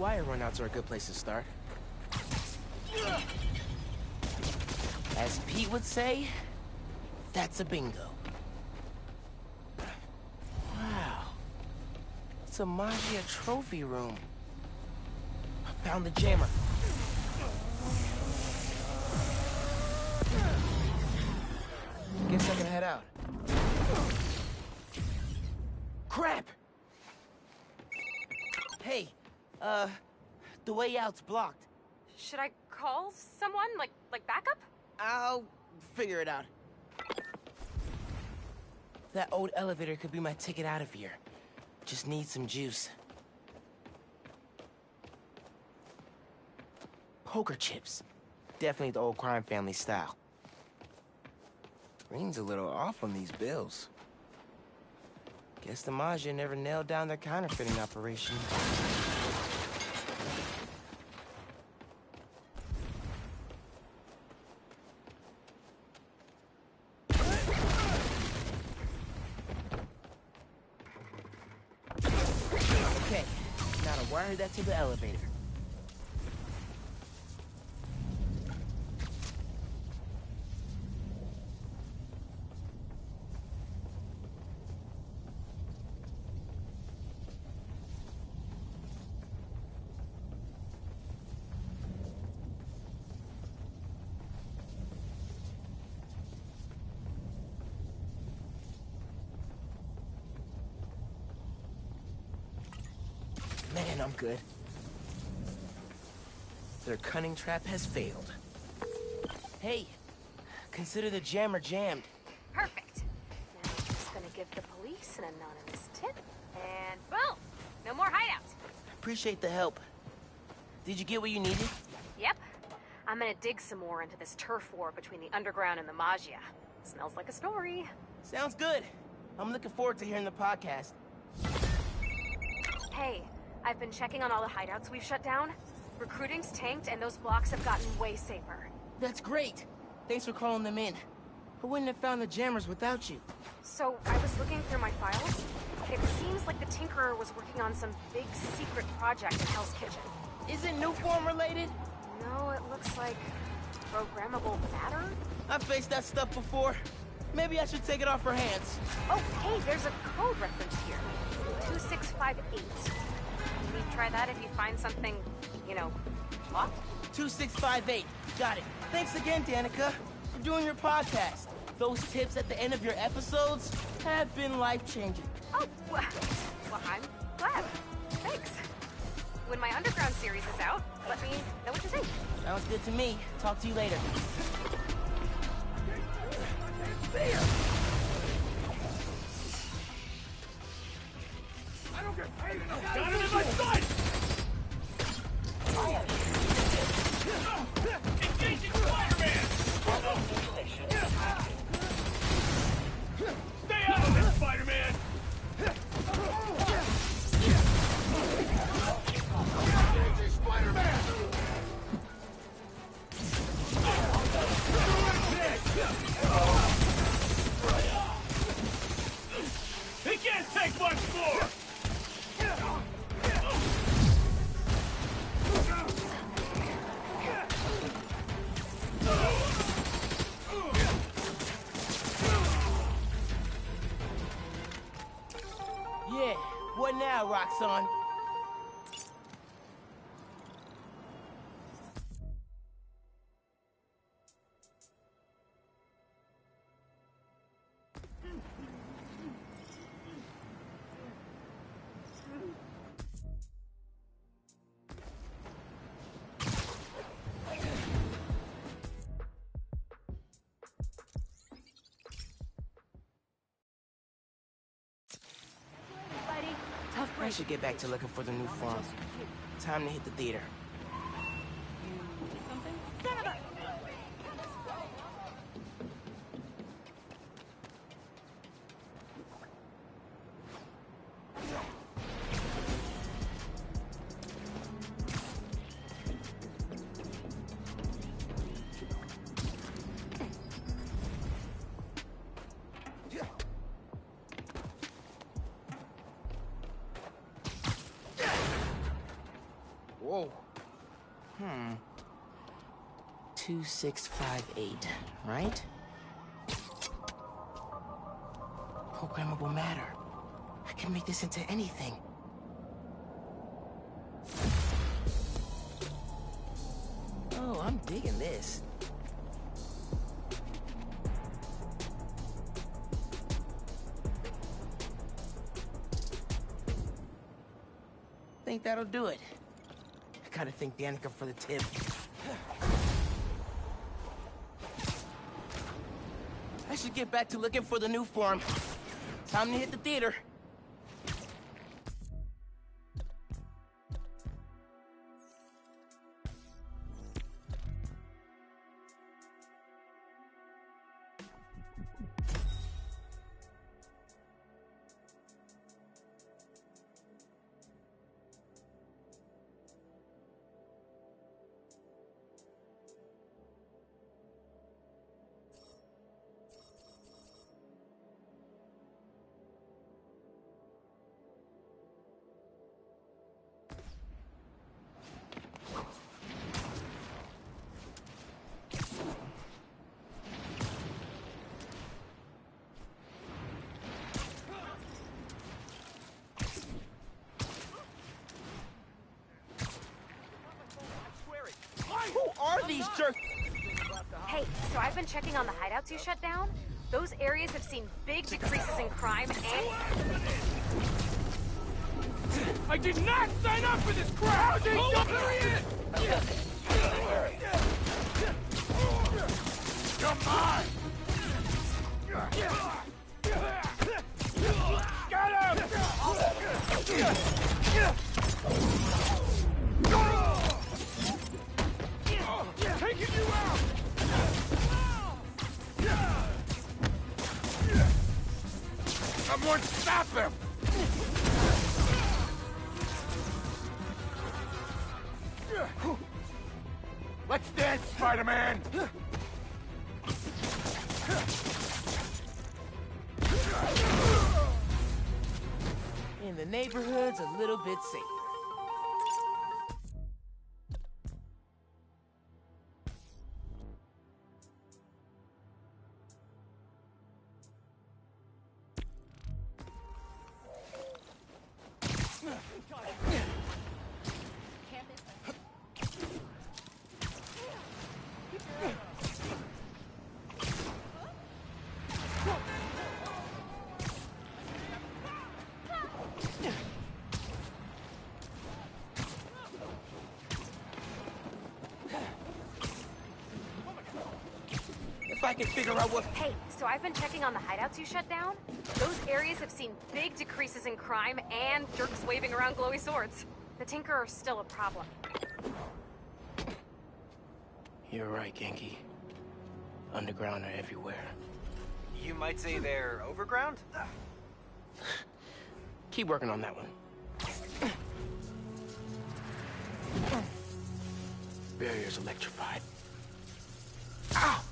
Wire runouts are a good place to start. As Pete would say, that's a bingo. Wow. It's a Maggia trophy room. I found the jammer. Guess I can head out. Way out's blocked. Should I call someone? Like, like backup? I'll figure it out. That old elevator could be my ticket out of here. Just need some juice. Poker chips. Definitely the old crime family style. Green's a little off on these bills. Guess the Maggia never nailed down their counterfeiting operation. Wire that to the elevator. Man, I'm good. Their cunning trap has failed. Hey, consider the jammer jammed. Perfect. Now I'm just gonna give the police an anonymous tip, and boom! No more hideouts. Appreciate the help. Did you get what you needed? Yep. I'm gonna dig some more into this turf war between the underground and the Maggia. Smells like a story. Sounds good. I'm looking forward to hearing the podcast. Hey, I've been checking on all the hideouts we've shut down. Recruiting's tanked, and those blocks have gotten way safer. That's great. Thanks for calling them in. I wouldn't have found the jammers without you. So, I was looking through my files. It seems like the Tinkerer was working on some big secret project in Hell's Kitchen. Is it Nuform related? No, it looks like programmable matter? I've faced that stuff before. Maybe I should take it off her hands. Oh, hey, there's a code reference here. 2658. Can we try that if you find something, you know, locked? 2658. Got it. Thanks again, Danica, for doing your podcast. Those tips at the end of your episodes have been life-changing. Oh, well, well, I'm glad. Thanks. When my Underground series is out, let me know what you think. Sounds good to me. Talk to you later. Got him in my sight! I should get back to looking for the Nuform. Time to hit the theater. 2658, right? Programmable matter. I can make this into anything. Oh, I'm digging this. Think that'll do it. I gotta thank Danica for the tip. Should get back to looking for the Nuform. Time to hit the theater. Checking on you shut down. Those areas have seen big decreases in crime and... I did not sign up for this crap! Hold up, there I can figure out what... Hey, so I've been checking on the hideouts you shut down. Those areas have seen big decreases in crime and jerks waving around glowy swords. The Tinker are still a problem. You're right, Ganke. Underground are everywhere. You might say they're overground? Keep working on that one. Barrier's electrified. Ow!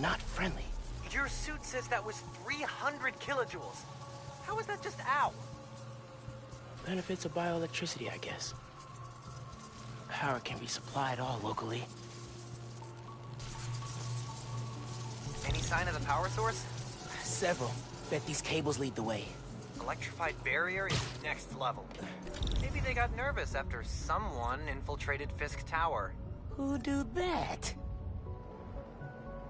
Not friendly. Your suit says that was 300 kilojoules. How is that just out? Benefits of bioelectricity, I guess. Power can be supplied all locally. Any sign of the power source? Several. Bet these cables lead the way. Electrified barrier is next level. Maybe they got nervous after someone infiltrated Fisk Tower. Who do that?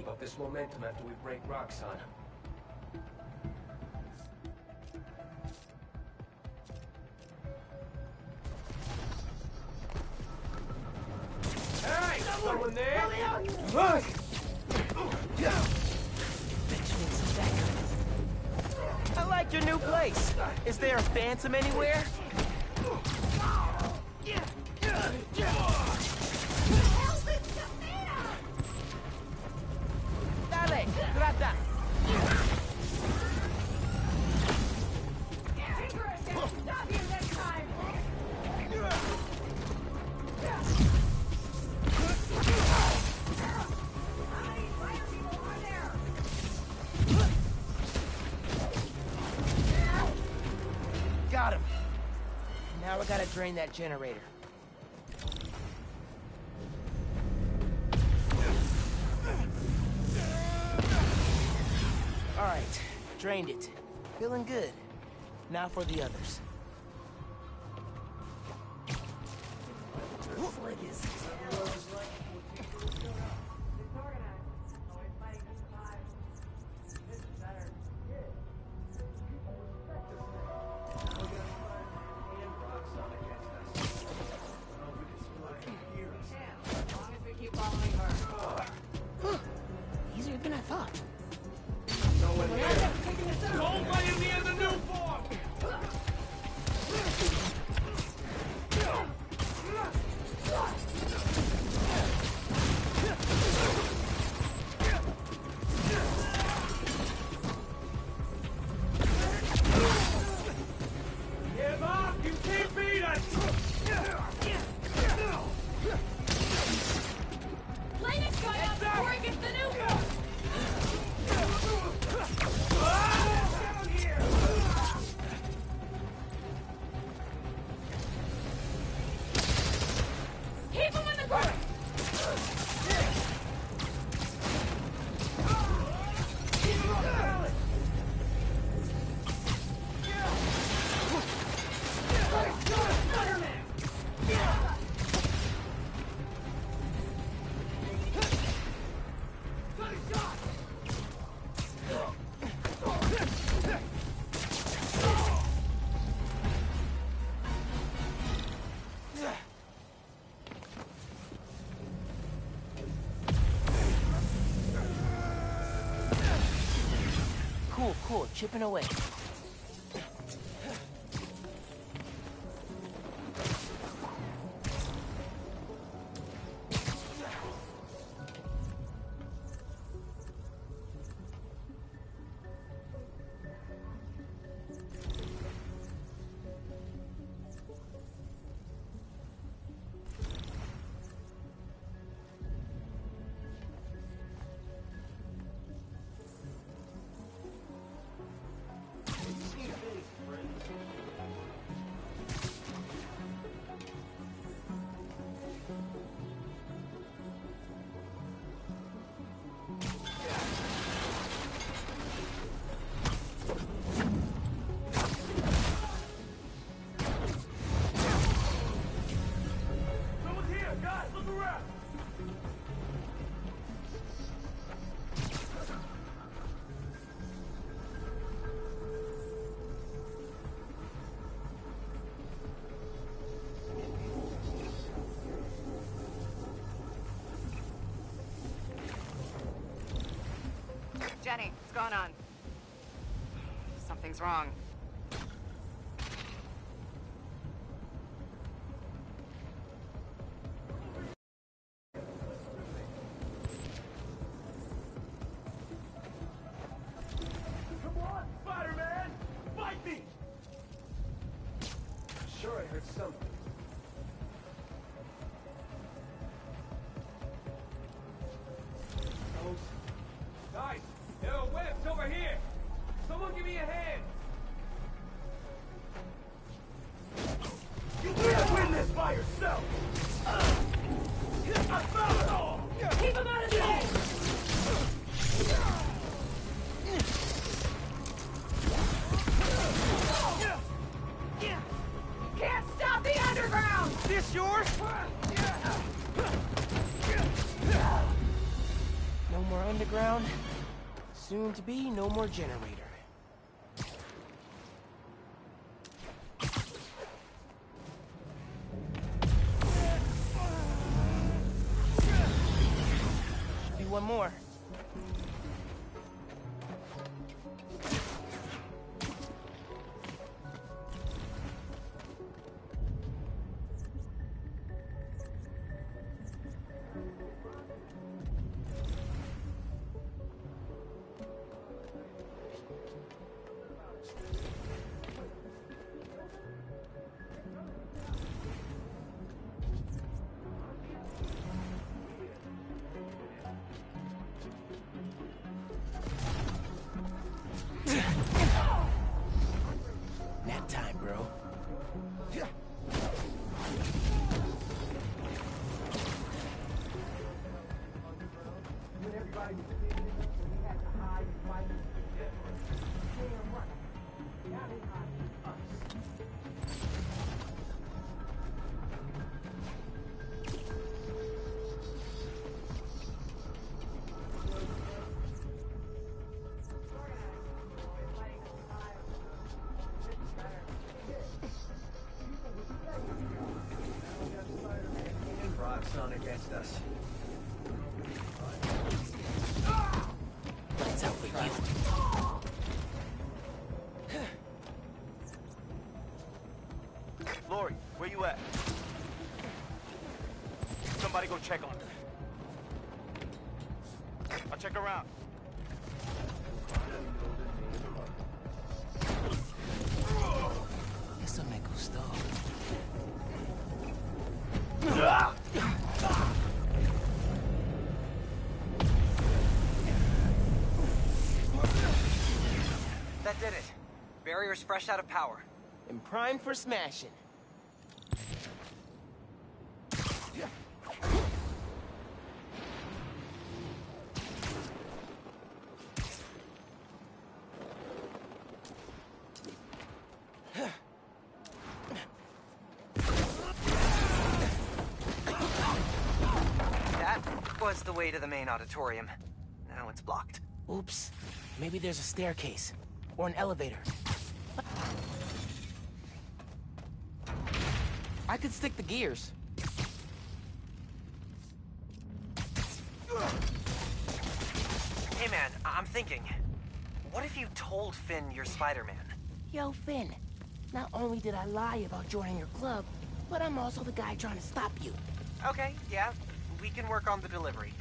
keep up this momentum after we break Roxxon. Hey! Someone there? Look! I like your new place. Is there a phantom anywhere? Drain that generator. All right, drained it. Feeling good. Now for the others. chipping away. Jenny, what's going on? Something's wrong. Soon to be no more generator. Carrier's fresh out of power. And prime for smashing. was the way to the main auditorium. Now it's blocked. Oops. Maybe there's a staircase. Or an elevator. I could stick the gears. Hey man, I I'm thinking. What if you told Phin you're Spider-Man? Yo, Phin. Not only did I lie about joining your club, but I'm also the guy trying to stop you. Okay, yeah. We can work on the delivery.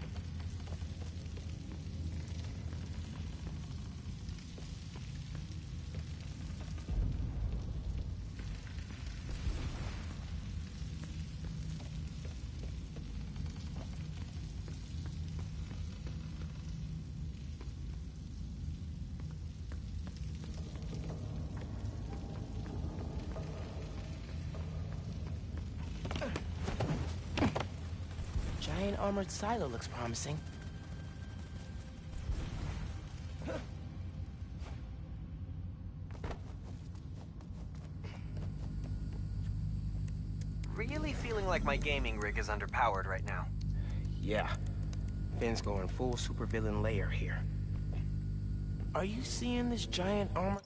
Armored silo looks promising. Really feeling like my gaming rig is underpowered right now. Yeah. Phin's going full supervillain layer here. Are you seeing this giant armor?